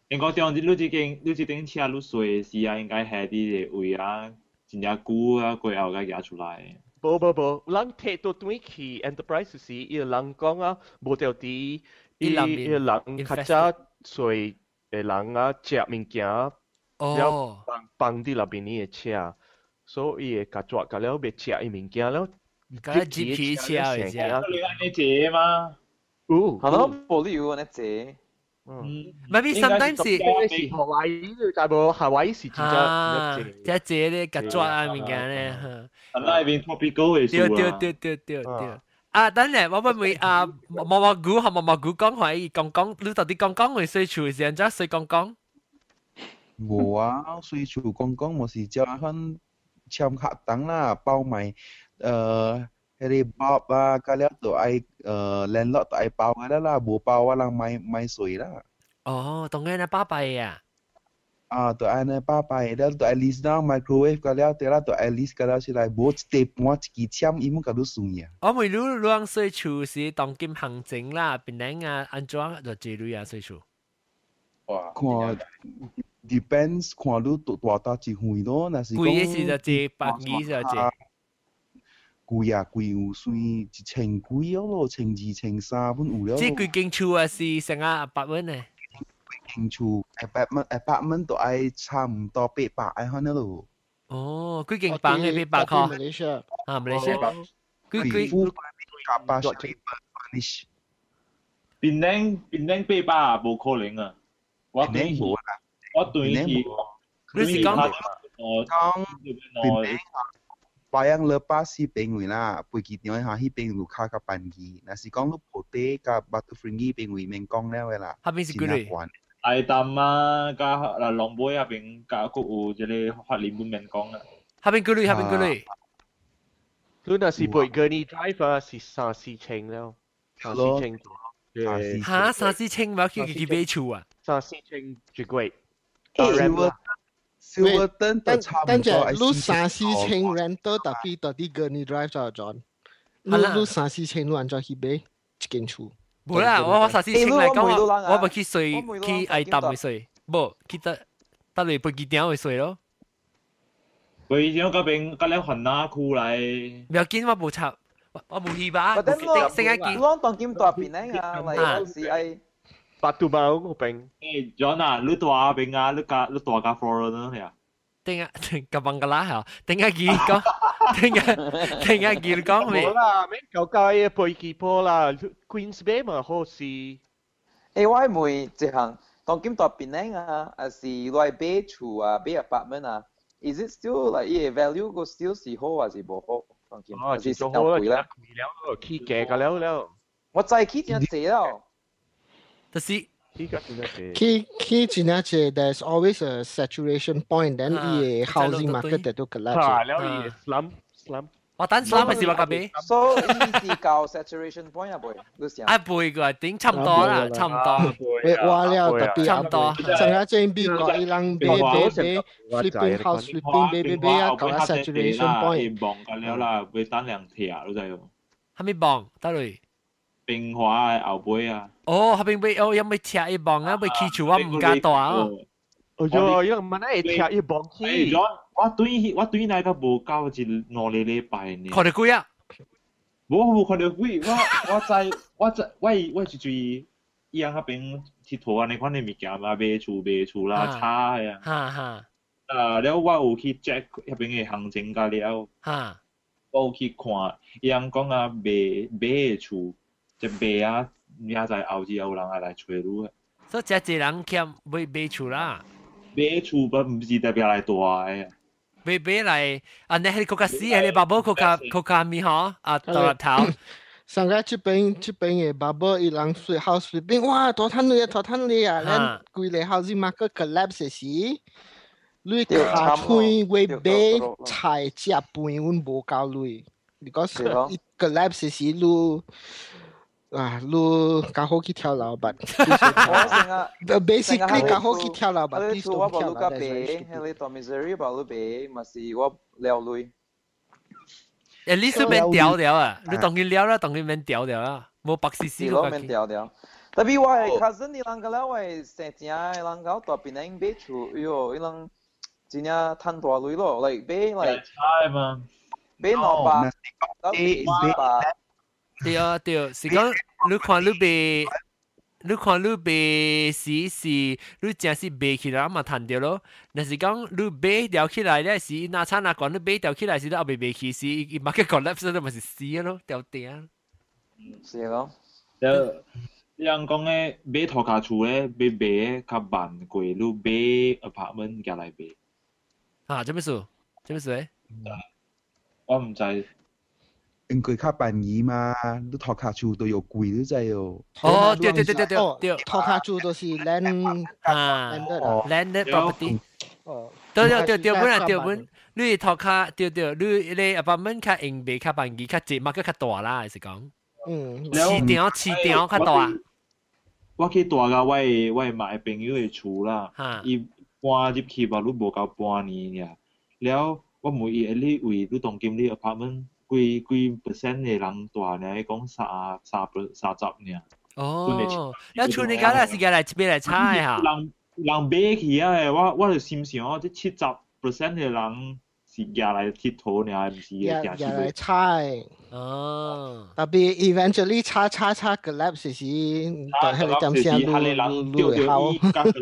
诶，应该讲你你这间你这顶车你睡时啊，应该系啲位啊，真正久啊，过后个夹出来。无无无，咱摕到对去 enterprise 时，伊人讲啊，无条啲，伊伊人较早随诶人啊食物件，了哦，放放啲那边啲嘅车，所以会甲抓甲了别食伊物件了。咁样 GP 车嚟啫。你按你这嘛？哦，系咯，无理由呢这。 嗯， maybe sometimes 是是夏威夷，但无夏威夷是真啊，正即系这咧夹抓啊物件咧，咁那边 topical 嘅对数啦。对对对对对。啊，等阵我会唔会啊？毛毛菇和毛毛菇讲可以讲讲，你到底讲讲会睡处嘅时候，就睡讲讲。冇啊，睡处讲讲我是叫佢签客等啦，包埋诶 Reebok ba kaliat tụi ai uh, landlord tụi ai bao cái đó là, lah bao, pau walang mai mai sui lah. Oh, tong ngana pa pai ya. À, À, tụi ai này ba bài đó tụi ai list đó microwave cái đó tụi là tụi ai list cái đó chỉ là bố step một kỹ chăm im cái đó sung nhỉ. Ở mỗi lúc luôn suy chủ sĩ đồng kim hành chính là bình đẳng à anh cho là chỉ lui à suy chủ. Wow. Còn depends còn lúc tụi tụi ta chỉ hồi đó là gì. Quý gì là gì, bạc gì là gì. 借。贵啊贵有算一千几咯，千二千三本有了。即系佢间厝啊是成啊八蚊呢。间厝 apartment apartment 都爱差唔多八百爱可能咯。哦，佢间房系八百块。 Malaysia 啊，马来西亚。佢佢富加巴西，Spanish。边领边领八百啊，冇可能啊！我对冇啊，我对佢，你是讲我讲我边领 bayang lepas si penguin lah pergi ni ha hi peng luka ka pangi na si kong lu pote ka batu fringi penguin meng kong le la ha bin si guri ai tama ka la long boy a peng ka ko u je le ha lim bun meng kong la ha bin guri ha bin guri lu na si boy gurney drive a si sa si cheng le sa si cheng ha sa si cheng ma ki ki bei chu a sa si cheng je great 誒，Silverton 但都差唔但多系你三四千 rental 特别到啲 Gurney Drive 就咗，你你三四千你按照去买一间厝。冇啦，我我三四千嚟讲，我我咪去睡我每去度爱搭咪睡，冇去得得嚟背几点会睡咯。佢点解边嗰啲云啊酷嚟？唔要紧，我冇插，我我冇去吧。 But then 定升一你件。讲当剑大边咧啊，嚟有时系 百度猫嗰边，诶，John 啊，你大边啊，你架你大架 Florida 系啊？定啊，咁bằng cái lá hả?定一件讲，定一定一件讲咩冇？啦，咩旧街背几波啦，Queens Bay 嘛好似。诶，我系每一项当剑大边咧啊，还是来买厝啊，买 apartment 啊？Is it still like 伊 value 个 still 是好还是唔好？当剑哦，还是就好啦，贵啦？了，起价㗎了了，我再去真济啦。就是起价真系。 去去真系啫，there's always a saturation point，then 伊 housing market 就都 collapse。系了，伊 slum slum。我等三咪是话咁咩？ So 伊是到 saturation point 啊，boy，你想？一倍个顶差唔多啦，差唔多。诶话了特别差唔多。成日正边个伊人买买买 flipping house flipping 买买买啊，搞 saturation point。望㗎了啦，会单两条都就系。系咪磅得嚟？ 冰华嘅牛杯啊！哦，下边俾哦，有冇踢一磅啊？俾起厝啊，唔加大啊！哦哟，因为问咧踢一磅起。我对我对那个无够一两个礼拜呢。看到几啊？冇冇看到几，我我在我在我我是注意伊样嗰边佚佗啊，你看你物件嘛，买厝买厝啦，差系啊。哈哈。啊，了我有去 check 嗰边嘅行情价了。哈。我有去看，伊样讲啊，买买嘅厝， 即买啊，也在后至有人系来找你嘅。所以只只人欠买买厝啦。买厝不唔是代表来大嘅。买买嚟，啊，你系嗰个死，系你爸爸嗰个嗰个咪嗬？啊，到日头。上个这边这边嘅爸爸伊人睡 house flipping，哇，大摊你啊，大摊你啊，咱规个 housing market collapse 时，你卡吹会买菜食饭，阮无够钱，because 伊 collapse 时，你 啊，录卡好去跳老板。哈哈哈哈哈。Basically，卡好去跳老板。你说我把录卡白，还是 Tommy Zeri 把录白，还是我聊累？哎，你是免屌屌啊？你等于聊了，等于免屌屌啊？冇白死死咯，免屌屌。特别我系 cousin，你啷个啦？我系成只系啷个大变靓白处？哎呦，你啷今年赚大累咯？来，白来。哎嘛，白老板，老板。四百。对啊对啊，是讲你看你被。你看你背时是，你真是背起来嘛弹掉咯。但是讲你背掉起来咧，是那差那讲你背掉起来是你后背背起是，伊马嘅 collapse 都咪是死咯，掉顶。是咯。就人讲咧，买拖卡厝咧，买买较慢过你买 apartment 夹嚟买。啊，做咩事？做咩事咧？我唔知。 因为较便宜嘛，你托卡厝都有贵，你知哦。哦，对对对对对对，托卡厝都是 land 啊 landed ，landed property。哦，对对对对，本来对本，你托卡对对，你你 apartment 较硬币较便宜较济，嘛较较大啦，系讲。嗯，市场市场较大。我去大个我系我系买朋友嘅厝啦，伊搬入去吧，你无够半年呀，了我问伊，你为你当今你 apartment 幾幾 percent 嘅人大咧，講三三三十年。哦，一出你搞啦，時間嚟邊嚟差嚇？人人俾起啊！我我就心想，哦，即七十 percent 嘅人是廿嚟鐵土，你係唔是廿廿嚟差？哦，特別 eventually 差差差 collapse 時，但係你咁先都都好。係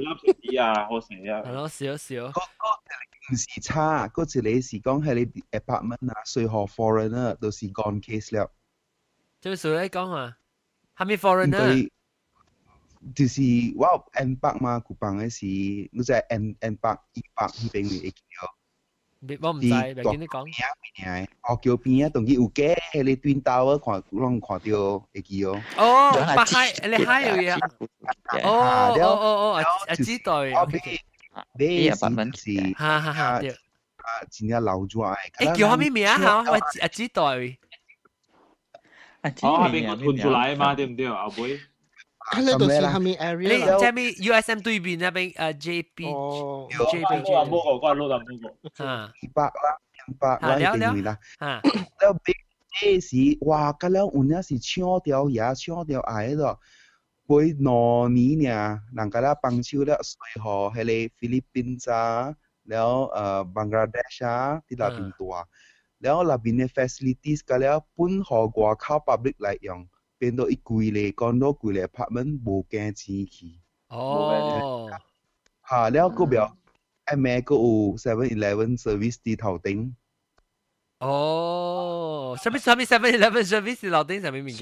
咯，少少。唔是差，嗰一个是讲系你 apartment 啊，随何 foreigner 都是 gone case 了。即系谁嚟讲啊？系咪 foreigner？就是我 N 百嘛，古邦嘅是，你知 N N 百一百呢边会叫。我唔知，未见你讲。边学桥边啊，同佢有嘅，系你端刀啊，看拢看到会叫。哦，八海，你海有嘢。哦哦哦哦，啊知道。 你是哈哈哈，啊，真係留住啊！誒，叫下咩名啊？嚇，我阿子代，阿子哦，俾我換出來嘛，對唔對啊？阿妹，佢度是下面 area 啦。你即係咩？USM 對面那邊誒 JP，哦，JP 冇啊冇個，關路啊冇個，啊，二百啦，二百啦，定位啦，啊，你俾 A 是哇，咁樣換一是搶掉嘢，搶掉矮咯。สิช่อเดียวอย่าช่อเดียวไอ้ดอกไปนอนี้เนี่ยหลังก็แล้วปังชิวแล้วสวยหอให้เลยฟิลิปปินส์อ่ะแล้วเอ่อบังกลาเทศอ่ะที่ลาบินตัวแล้วลาบินเนี่ย facilities ก็แล้วปุ่นหอกว่าเข้า public 嚟用变到一贵咧讲到贵咧 apartment 冇惊钱去哦吓แล้วก็แบบไอ้แม่ก็有7 Eleven service ที่头顶哦，上面上面 Seven Eleven service 楼顶上面面嘅，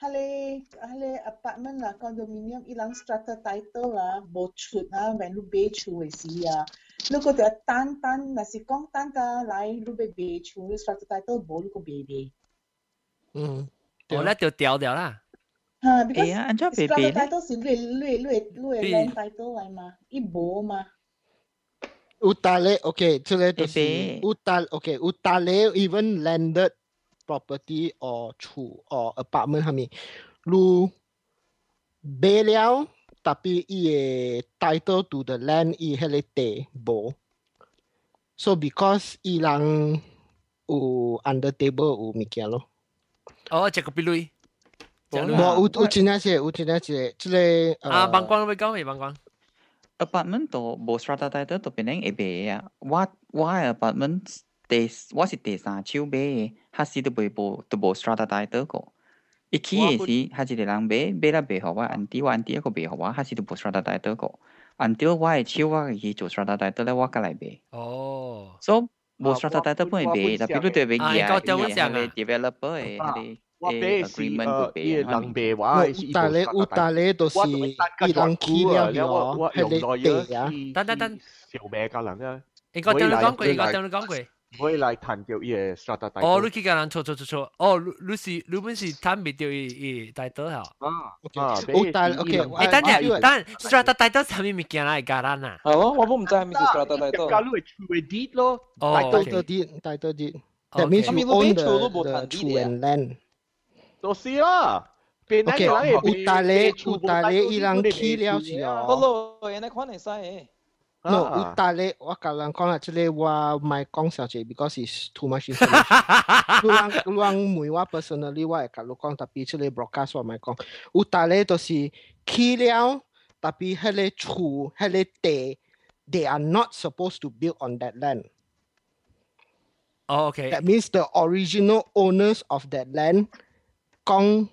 hale hale apartment lah condominium ilang strata title lah bochut ah when lu be chu si ah lu ko ta tan tan na si kong tan ka lai lu be be chu lu strata title bo lu ko be be 嗯，我咧就掉掉啦。 ha because 哎呀，按照 be strata be 咧， title 是lu lu lu lu land title 来嘛，一bo嘛。 Utale, okay, 这个就是 Utale, okay, Utale even landed property or 厝 or apartment 下面，如买了，tapi 伊个 title to the land 伊迄个地无，so because 伊人有 under table 有物件咯。哦，这个比类。无有有真正是有真正是即个啊，膀胱会讲未？膀胱。 apartment 度无 strata title 度变成会买啊，我我 apartment 第我是第三手买嘅，还是都袂无都无 strata title 个。一起嘅时，还一个人买买啦卖互我，安迪我安迪一个卖互我，还是都无 strata title 个。until 我嘅手我去做 strata title 咧，我甲来买。哦。 so 无 strata title 本会买，但比如对边嘢啊，个 developer 嘅，系 我俾是 agreement 诶，个俾伊人卖话是但你有但你都是伊人起了了，我系用你地啊，来等等等，小命个人啊，应该听你讲过，应该听你讲过。 唔可以嚟談叫伊嘅 strata 大哦，你去甲人錯錯錯錯，哦，你你是你本是貪未到伊伊大刀嚇。啊啊，有但 OK，誒，等陣，等陣，strata 大刀係咩物件嚟加人啊？係咯，我都唔知係咪是 strata 大刀。假如係 true deed 咯，哦大多啲，大多啲。That means you own the the true and land。就是啦。OK，有大咧有大咧伊人起了是嗰哦。路人咧可能使嘅。No, ah. Itale, wa my Kong Xiaojie because it's too much information. luang luang mui wa personally wa kalau Kong tapi actually broadcast wa my Kong. Utale to si kiliao tapi hele chu hele te they are not supposed to build on that land. Oh, okay. That means the original owners of that land, Kong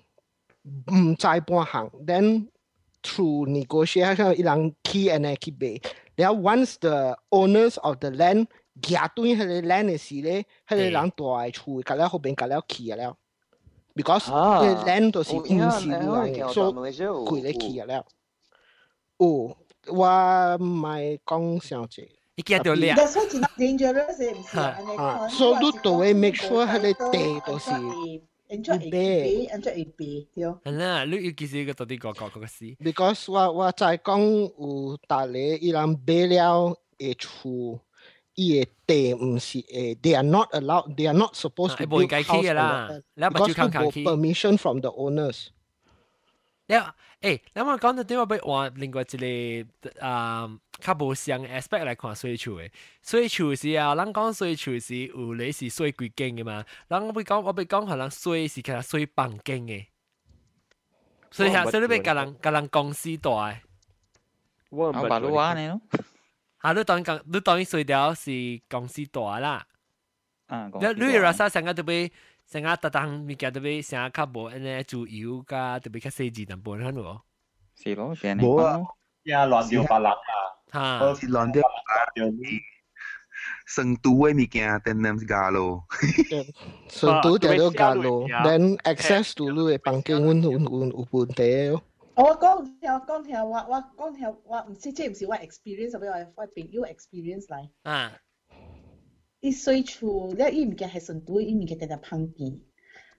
Zai Hang, then through negotiation, ilang key and kibei. 咧，once the owners of the land，佢哋對佢哋嘅地咧，佢哋兩度係住，隔離後邊隔離企嘅啦，because 啲地都是唔是㗎，所以佢哋企嘅啦。哦，我唔係講小姐，你企得度嚟啊？呢個真係 dangerous 嘅，唔知。嚇！所以都要 make sure 佢哋地都係。，enjoy 会避，enjoy 会避，对。系啦，你要其实个到底个个个事。 because 我我在讲有大咧，伊人买了嘅厝，伊嘅地唔是诶，they are not allowed, they are not supposed to 系冇人 build 计 house 起嘅 on 啦 that land，你咪 because 照看看佢冇起 permission from the owners。 你誒，你我講到點解要換另外一個啊，較無相嘅 aspect 來看水厝嘅。水厝是啊，咱講水厝是有你是水幾間嘅嘛，咱我要講我要講可能水是其實水房間嘅。所以哦所以你要唔甲人甲人公司大嘅。我啊，巴魯瓦呢咯？啊，你當講你當水條是公司大啦。啊，你你有啥成日特別成日特登物件特别成日较无安尼自由甲特别较细致淡薄很无。是咯，变冇啊咯。呀，乱掉白人啊！吓，是乱掉掉你成都嘅物件，定念是假咯。成都就都架啊咯，then access to 你嘅房间，阮有有有问题咯。我讲听我讲听我我讲听我唔知即系唔是我 experience，俾我我朋友 experience 嚟。啊， 伊水厝咧，伊物件系成都，伊物件定定芳见。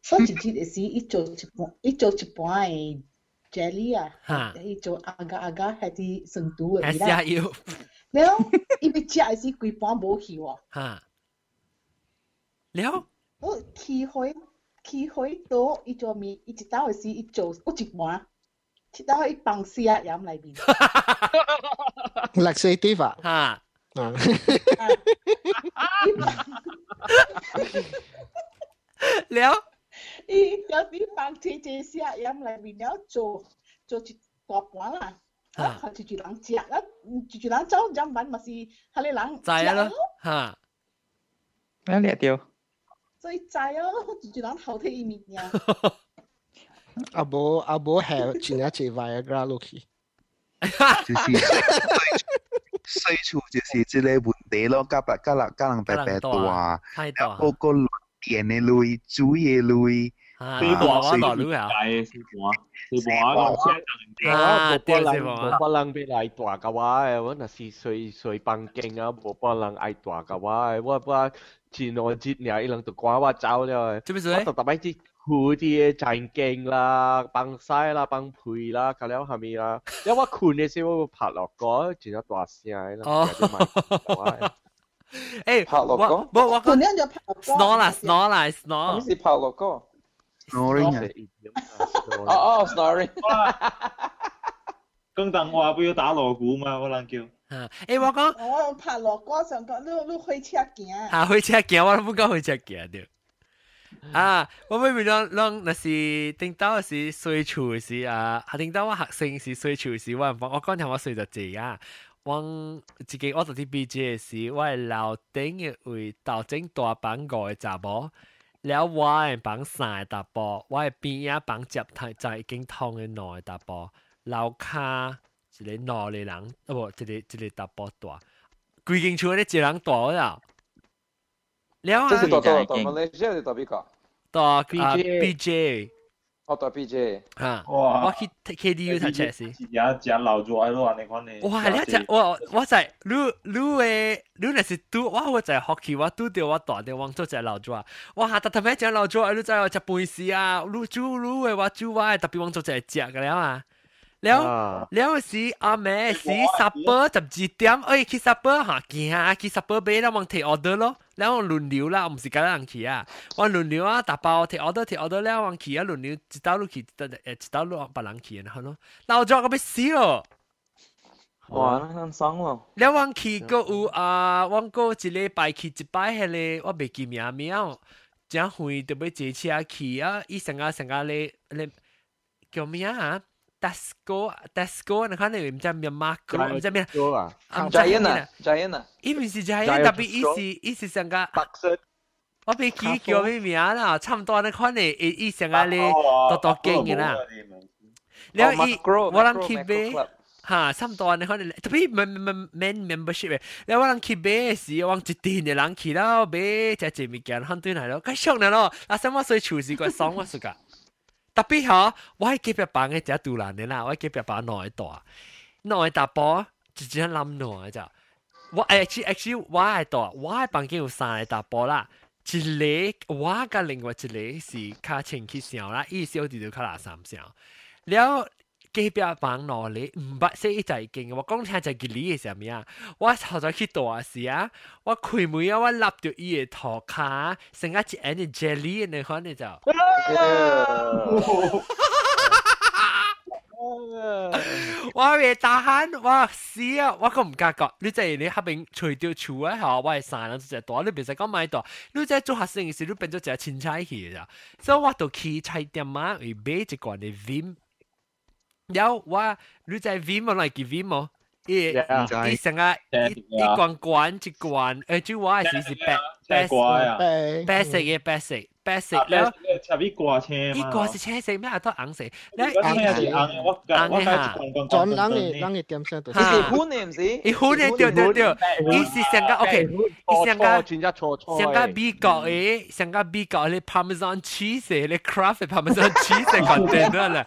所以直接嘅时，伊做一半，伊做一半嘅 jelly 哈啊，伊做阿加阿加系啲成都嘅系味啦。下要了，伊要食嘅时，规半无去喎。吓。了，我起开起开到伊做面，伊一刀嘅时，伊做我一半，一刀伊放丝啊饮里边。 laxative 啊，吓，啊， À. Léo y yo vi mang chị chị xia yam lại vì nếu cho cho chị có quá là ha chị chị lắng chị á chị chị lắng cháu jam bán mà si hà lê lắng chạy á ha nó lẹ tiêu rồi chạy á chị chị lắng hậu thế ý mình nha à bố à bố hè chị nhá chị Viagra luôn kì 就是水厝就是即个问题咯，甲白甲人甲人白白大，太大，个个电嘅类、水嘅类，吓，水大我大女啊，大水盘，水盘个车人啊，冇对是帮人冇冇帮人俾嚟大嘅话，我那是水水帮经啊，冇帮人爱大嘅话，我我前两节呢，伊人就赶我走了，做咩事？我就特别啲 苦啲嘅阵经啦，帮晒啦，帮配啦，咁了系咪啦？因为我困嘅时候我拍落个，真系大声啦，哦有啲卖诶，拍落我我我讲咁样就拍落 snore 啦，snore 啦咁，snore，是拍落歌。 snoring 啊，哦哦，sorry。更等话不要打锣鼓嘛，我能叫。吓，诶，我讲。我拍落歌上讲，你你开车行。啊，开车行，我都唔敢开车行着。 啊！我每每當當那是聽到是水柱是啊，啊聽到我學生是水柱是，我我講聽我水就這啊。我自己我到啲 B J 是，我係樓頂嘅位頭整大板個嘅查某，了我係板細大波，我係邊一板接替就已經通嘅內大波，樓卡一個內嘅人，啊無一個一個大波大，規間厝咧一人大啦。了啊！即係大大大，馬來西亞係大邊個？ ต่อ BJ 哦，對 BJ 嚇，我去 KDU 睇車先。有一隻留住喺度啊！你講你。哇！你一隻我我就係你你誒，你那是拄我我就係 hockey，我拄到我大啲王做隻留住啊！哇！特特咩隻留住啊？你真係隻半死啊！你煮你誒話煮我特別王做隻隻嘅啦嘛。了了是阿妹是十八十二點，誒去十八嚇，行去十八買啦，王提 order 咯。然后轮流啦，毋是个人去啊，我轮流啊，打包摕好多摕好多两万去啊，轮流一道路去，一道诶一道路别人去，然后咯，老早个要死哦。哇，那很爽咯。两万去个有啊，我过一礼拜去一摆迄个，我袂记名名，真远，特别坐车去啊，伊上啊上啊咧咧叫咩啊？Tesco Tesco 你看你唔知咩 Marco 唔知咩啊啊 Giant 啊，Giant 啊，伊唔是 Giant，特别伊是伊是成个白色。我俾记叫咩名啦，差唔多你看你伊伊成个咧多多劲嘅啦，然后伊我谂去买。哈，差唔多你可能特别 man man membership 嘅，你我人去买时，我一定嘅人去咯，买只只物件，很对嚟咯，咁上嚟咯，嗱，什么水厨师个爽我สุ噶。 特别嗬，我喺隔壁房嘅只杜兰嘅啦，我喺隔壁房内大，内大波就只谂内就，我 actually actually 我系大，我喺房间有三个大波啦，一个我嘅另外一个是较前去上啦，伊小弟就较垃圾上，了。 隔壁房落嚟唔捌识就系劲，我讲听就系吉利嘅时候咩啊？我后在去大时啊，我开门啊，我立到伊嘅头卡，成一只 any jelly 你可能就。我未打鼾，我死啊！我个唔夹觉，你就系你后边除掉厝啊，吓，我系散啦，只大，你别使讲买大，你即系做学生嘅时，你变咗只青菜去咋，所以我到去菜店啊，会买一罐嘅 Vim。 有我你在 V 冇来给 V 冇，一一成啊一一罐罐一罐，诶，就我系是 basic basic 嘅 basic basic 了，一罐青，一罐是青色，咩都红色，你红系红嘅，红嘅吓，转人嘅人嘅点声，一款嘅唔是，一款嘅对对对，伊是成个 OK，伊成个成个美国嘅，成个美国嘅 Parmesan cheese 咧，craft Parmesan cheese 嘅 content 啦。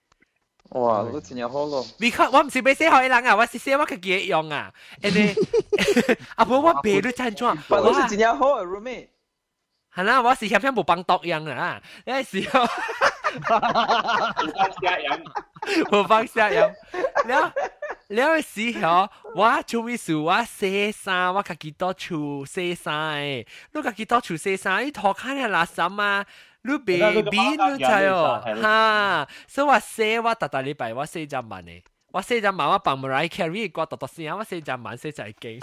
哇，都真系好咯。because 我唔是俾写海人啊，我是写我自己用啊。诶你，啊不我别都真装，我是真系好啊，roommate。系啦，我是偏偏冇帮读样啊，因为时候冇帮写样，冇帮写样。了了时候，我做咩事？我写衫，我自己多处写衫诶，你自己多处写衫，你拖开嘅垃圾啊！ 你 baby 你知哦，哈，所以我写我特特礼拜我写只文嘅，我写只文我帮 Mariah Carey 个特特先，我写只文写就系劲。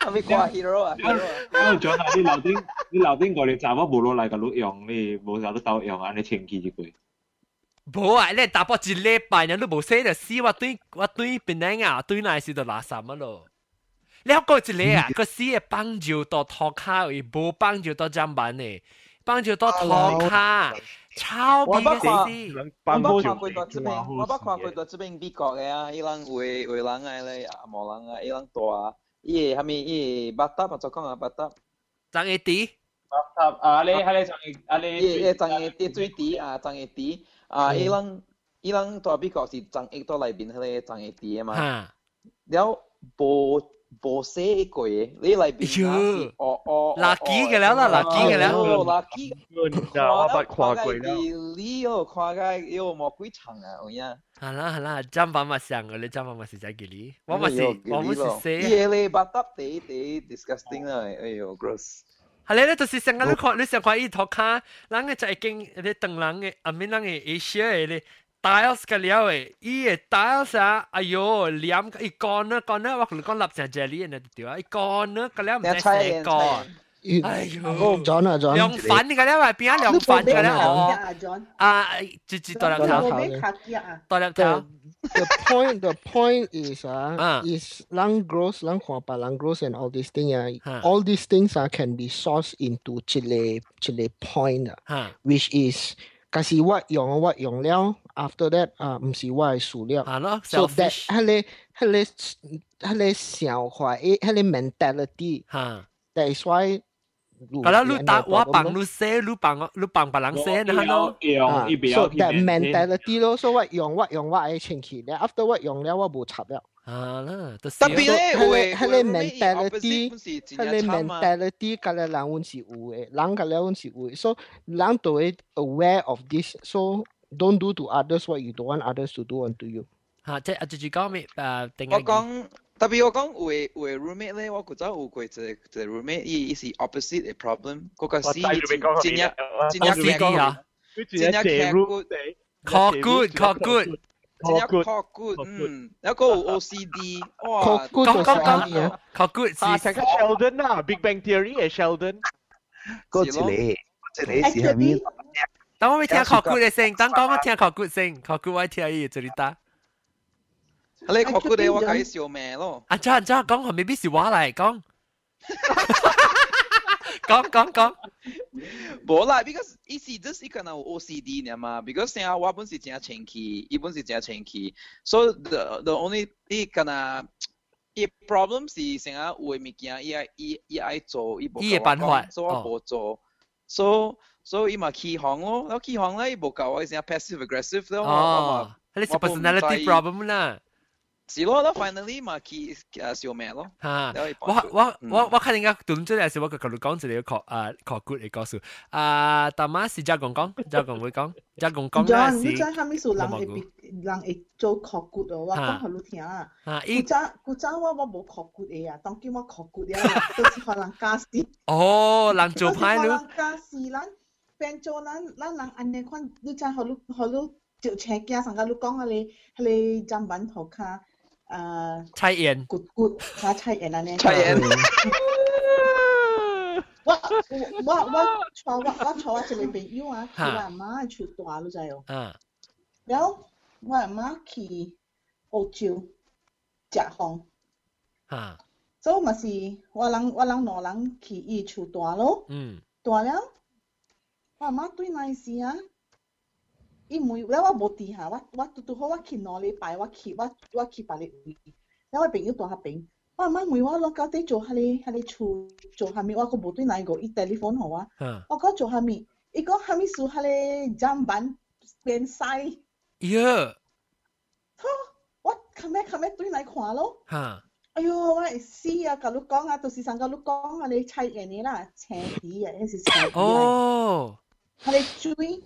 系咪挂 hero 啊？我讲下你留啲，你留啲我哋站我冇攞嚟个录用，你冇有得斗用啊？你前期一句。冇啊！你打波一礼拜，你都冇写就死我对我对边个啊？对那时就垃圾乜咯？ 你个一个啊，个屎系帮助到拖卡，而冇帮助到砧板嘅，帮助到拖卡，超边嘅事。我冇看过到这边，我冇看过到这边美国嘅啊，伊人为为人嘅咧，啊冇人啊，伊人大啊，伊系咪伊巴达啊？就讲啊巴达。张一迪。巴达啊，你系你张一啊你。伊伊张一迪最低啊，张一迪啊，伊人伊人到美国是张一到内边迄个张一迪啊嘛。了无。冇 写过嘢，你嚟边啊？哦哦，垃圾嘅啦，垃圾嘅啦，垃圾。我不跨过啦。你哦，跨过又冇几长啊，我呀。系啦系啦，砧板咪上嘅，你砧板咪是在几哩？我咪是我咪是写。嘢你八搭地地 disgusting 啦，哎呦 gross。系咧，就是成个你看，你成个伊托卡，人嘅就系经你等人嘅，阿面人嘅 Asia 嘅咧。 tiles 嘅料诶，伊嘅 tiles 啊，哎哟，黏伊干啊干啊，我同你讲立成 jelly 呢条啊，伊干啊，个料唔使写干， 哎呦，John 啊，John，凉粉你嗰啲话边啊凉粉嗰啲哦，啊，直接大粒头，大粒头。The point, the point is uh, is lung growth, lung kuapa, lung growth, and all these things. Uh, all these things uh, can be sourced into Chile, Chile point, uh, which is 嗰是我用我用了，after that 啊，唔是我嘅數了。係咯，so that 係你係你係你想法，誒係你 mentality。嚇，that is why。係啦，你打我幫你寫，你幫你幫別人寫，你係咯。啊，so that mentality 咯，所以我用我用我嘅情緒咧，after 我用了我冇插了。啊啦，特别咧，系系你 mentality，系你 mentality，隔离人揾是有嘅，人隔离揾是有嘅，所以人都会 aware of this，so don't do to others what you don't want others to do unto you。吓，即系阿住讲咩？诶，定我讲特别我讲为为 roommate 咧，我觉得有过一个一个 roommate，伊伊是 opposite 嘅 problem，嗰个是真真真真真啊，真真 care good，call good，call good。 真系 call good，嗯，有个 OCD，哇，call good 讲讲讲，call good 啊，成个 Sheldon 啊，Big Bang Theory 嘅 Sheldon，嗰一个这里是系咩？等我咪听 call good 嘅声，等讲我听 call good 声，call good 我听伊这里打。你 call good 嘅我介绍咩咯？啊，真真讲系未必是话嚟讲。 講講講，無啦，because 伊是 just 伊可能有 OCD 呢嘛，because 成日我本是真清氣，伊本是真清氣，so the the only 伊可能伊 problem 是成日有嘅物件，伊愛伊伊愛做，伊無伊嘅辦法，所以我無做，so so 伊嘛起哄咯，然後起哄咧，伊無教我成日 passive aggressive 咯，哦，你是 personality problem 啦。是咯，咯 finally 嘛去诶小命咯。吓！我我我我看人家断咗嘅时，我佢佢讲一个学诶学 good 嘅故事。啊，大妈是家公讲，家公会讲，家公讲咧是。你知系咪数人会人会做学 good 哦？我讲佢听啊。啊，古早古早我我冇学 good 嘅啊，当叫我学 good 嘅，都是可能加事。哦，人做派咯。人加事，咱变做咱咱人安尼款，你知佢你佢你就请假上个你讲佢哋佢哋站板头卡。 诶蔡妍，good good，他蔡妍啊呢？蔡妍。我我我坐我我坐我一个朋友啊，佢阿妈出大咯，就系。嗯。然后我阿妈去澳洲食饭。吓。所以咪是我人我人两人去伊出大咯。嗯。大了，我阿妈对那时啊。 因为咧我冇地下，我我拄拄好我去两礼拜，我去我我去别个位，然后我朋友住喺边，我阿妈问我攞到底做下你下你厝做下面，我个冇对哪个，伊 telephone 好啊，我讲做下面，伊讲下面数下你砧板变细，呀，好，我后尾后尾对哪看咯，吓，哎呦，我会死啊！甲你讲啊，就是上甲你讲啊，你猜人嘅啦，青底啊，迄是青底哦，下你追。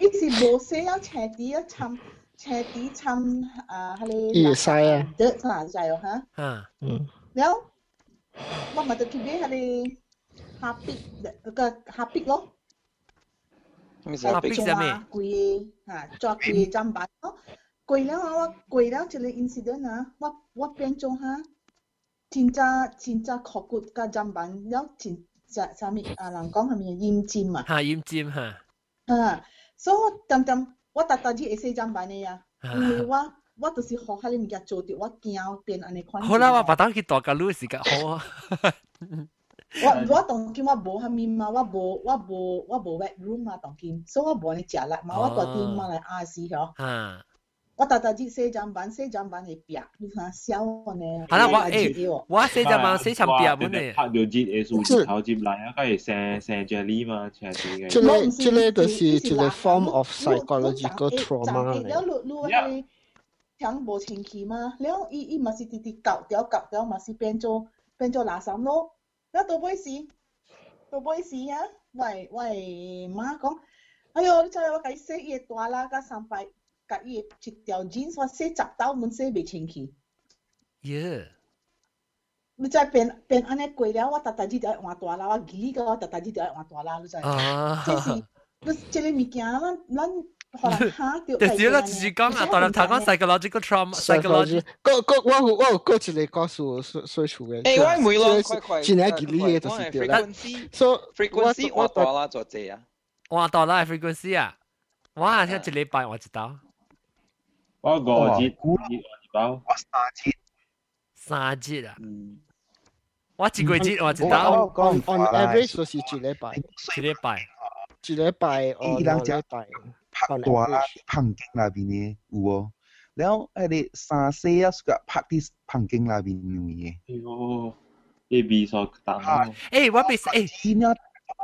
於是無寫啊，斜啲一沉，斜啲沉啊，係你。二細啊。得啦，就係嚇。啊，嗯。然後，我咪就見啲係你下邊個下邊咯。下邊係咩？貴啊，作貴針板咯。貴了啊，我貴了就係 incident 啊，我我變中嚇，真正真正學過個針板，然後真真上面啊，人講係咪厭尖啊？嚇，厭尖嚇。啊。所以我点点我特特只会写砧板嘅啊，因为我我就是学下啲物件做啲，我惊变安尼款。好啦，我把当去大家路时间好啊。我我当今我无下面嘛，我无我无我无 bedroom 嘛，当今，所以我无安尼食力嘛，我大啲嘛嚟亚视嗬。 啊。我特特只写砧板，写砧板系壁，你看小呢。系啦，我诶，我写砧板写成壁本嚟。拍到节嘅数字头接嚟啊，梗系成成 jelly 嘛，成啲嘅。这类这类都是一个 form of psychological trauma 嚟。了你你系听无清气嘛？了伊伊嘛是直直搞掉搞掉嘛是变做变做垃圾咯。了到尾时，到尾时啊，喂喂妈讲，哎呦，你知我计写嘢大啦，加三百。 甲伊一条 jeans 我洗十刀門洗袂清气。耶！你再变变安尼過了，我特特只就愛換大啦，我記個我特特只就愛換大啦，你知？啊！這是，你即個物件，咱咱就是啦，就是讲啊，大粒頭講 psychological trauma，psychology。個個我我個一個告訴我所所處嘅。誒，我唔會咯，快快。今年幾年嘅就是對啦。So frequency 我多啦，做這啊。我多啦 frequency 啊，我啊聽一禮拜我知道。我五節五節我知道。我三節。三節啊。我一個節我知道。on on average 就是一禮拜。一禮拜。一禮拜哦，兩禮拜。拍大啦，棚景那邊嘅有哦。然後誒你三四啊，個拍啲棚景那邊嘅。哎呦，A B 所打。誒，我俾誒，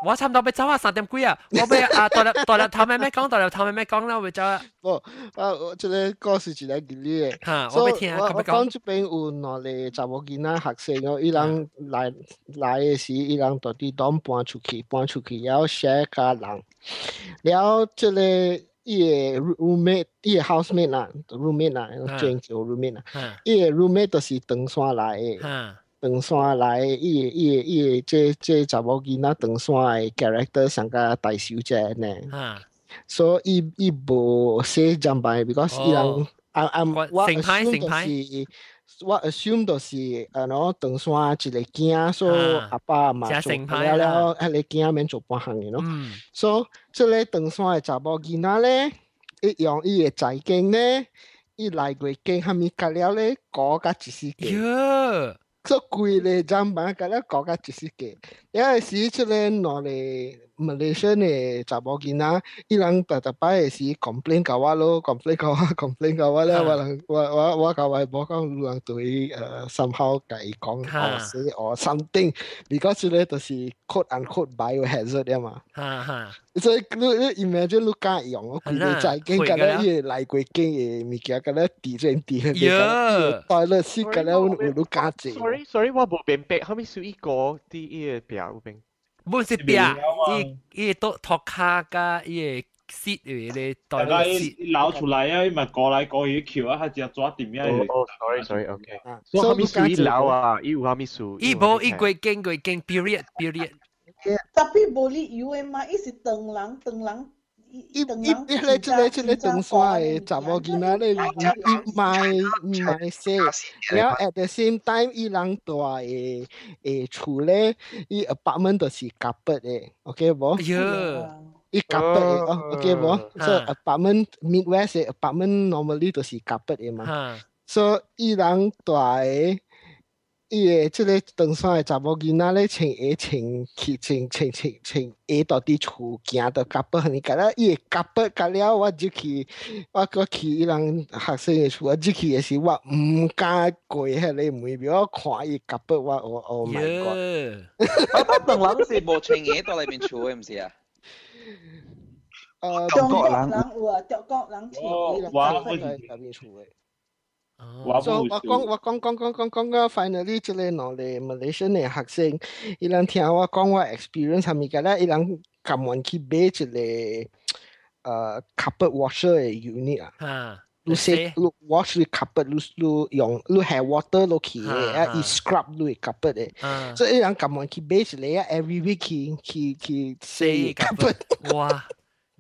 我差唔多要走啊，三點幾啊，我要啊，大粒大粒頭咩咩講，大粒頭咩咩講啦，我要走啊。哦，啊，我即個故事一個經歷嘅。嚇，我要 聽，我我講這邊有兩個查某囡仔学生哦，伊人來來嘅時，伊人到啲當搬出去，搬出去然後 share 家人，然后即個。伊個 roommate，伊個 housemate 啦，roommate 啦，轉叫 roommate 啦。伊個 roommate 都是登山來嘅，長山來嘅，伊個伊個伊個即即查某囡仔長山嘅 character 上個大小姐呢。所以伊伊無寫真版，because 伊人，I I 我 assume 都是。我 assume 就是誒，喏，長山一個囝，所以阿爸阿媽做了了，迄個囝免做半項嘅咯。所以即個長山嘅查某囡仔咧，伊用伊嘅財經咧，伊來過經蝦米甲了咧，講甲一世界。这贵嘞咱们把个搞个几十个界。有时即个攞嚟。Malaysia 呢查某囡仔，伊人逐逐摆会是 complain 甲我咯，complain 甲我，complain 甲我咧，我人我我我甲外婆讲，有人对诶 somehow 甲伊讲哦死哦 something，because 咧就是 quote unquote biohazard 啊嘛。所以你你 imagine 你敢用，我规个财经甲咧伊来过经嘅物件，甲咧地转地去，大律师甲咧有你敢做。Sorry sorry，我无明白，后面属于个啲嘢表 明。唔是壁，伊伊都托卡加伊个 seat 嘅大家捞出来啊，咪过来过去桥啊，系只抓点样？哦，sorry sorry，OK。所以后面属于捞啊，伊有后面属。伊无伊过经过经 period period。Tapi boleh you emang isi tenglang tenglang 伊 伊伊迄个即个即个长山嘅查某囡仔咧，伊卖卖写，然后 at the same time 伊人大嘅诶厝咧，伊 apartment 都是夹笔嘅，OK 无？伊夹笔嘅哦，OK 无？所以 apartment Midwest 嘅 apartment normally 都是夹笔嘅嘛，所以伊人大嘅。 伊個即個長山嘅查某囡仔咧，穿鞋穿去穿穿穿穿鞋到啲厝行到甲北，你甲咧伊個甲北甲了，我入去，我個去伊人學生嘅厝，我入去嘅時，我毋敢過迄個門邊，我看伊甲北，我我 Oh my god！我覺得兩人是無穿鞋到裏面厝嘅，毋是啊？誒，中國人有啊，中國人穿鞋嚟甲邊厝嘅。so 我讲我讲讲讲讲讲个 finally 即个攞嚟 Malaysian 嘅学生，伊人听我讲我 experience 系咪嘅咧？伊人咁样去买一个诶 carpet washer 嘅 unit 啊。你食你 wash 你 carpet 你你用你系 water 落去嘅，啊，伊 scrub 你 carpet 嘅。所以伊人咁样去买一个啊，every week 去去去洗 carpet。哇！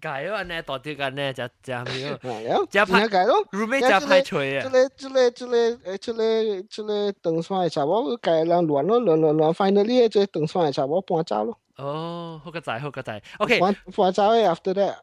解咯，呢大啲嘅呢就就系咯，就派解咯，roommate 就派除啊。即系即系即系诶，即系即系等山嘅查某解人乱咯，乱乱乱，finally 即系等山嘅查某搬走咯。哦，好个仔，好个仔。OK，搬搬走嘅 after that。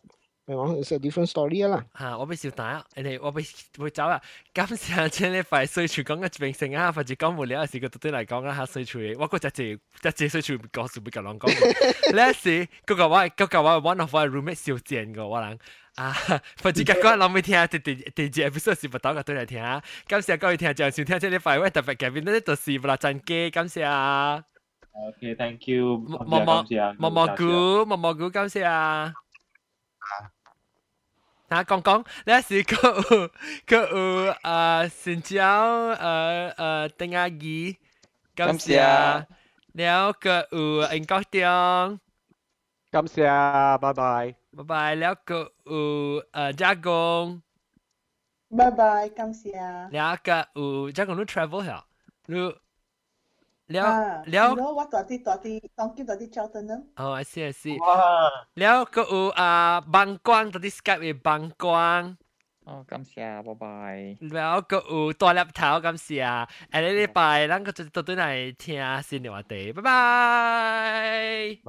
It's a different story 啦。吓，我俾小打，人哋我俾会走啊。感谢请你快水厨讲嘅名声啊，或者讲无聊时个对嚟讲啊，吓水厨，我嗰只只只只水厨告诉俾个人讲。呢时嗰个我嗰个我 one of my roommate 小贱个我人啊，或者个谂未听第第第二 episode 是不到个对嚟听啊。感谢各位听众，想听请你快喂特别嘅边呢度是不啦真嘅，感谢。OK，thank you。毛毛毛毛菇，毛毛菇，感谢啊。啊， 讲讲，呢时佢有佢有诶新疆诶诶丁阿姨，感谢，了佢有英国中，感谢，拜拜，拜拜，了佢有诶加工，拜拜，感谢，了佢有加工，你 travel 下，你 แล้วแล้วว่าตัวที่ตัวที่ต้องกินตัวที่เจ้าตัวนั้นอ๋อ I see I see แล้วก็อูอ่าบางกวางตัวที่สกัดเป็นบางกวางอ๋อ感谢拜拜แล้วก็อูตัวแลบเท้า感谢อันนี้ไปแล้วก็จะตัวตัวไหน听新的话题拜拜拜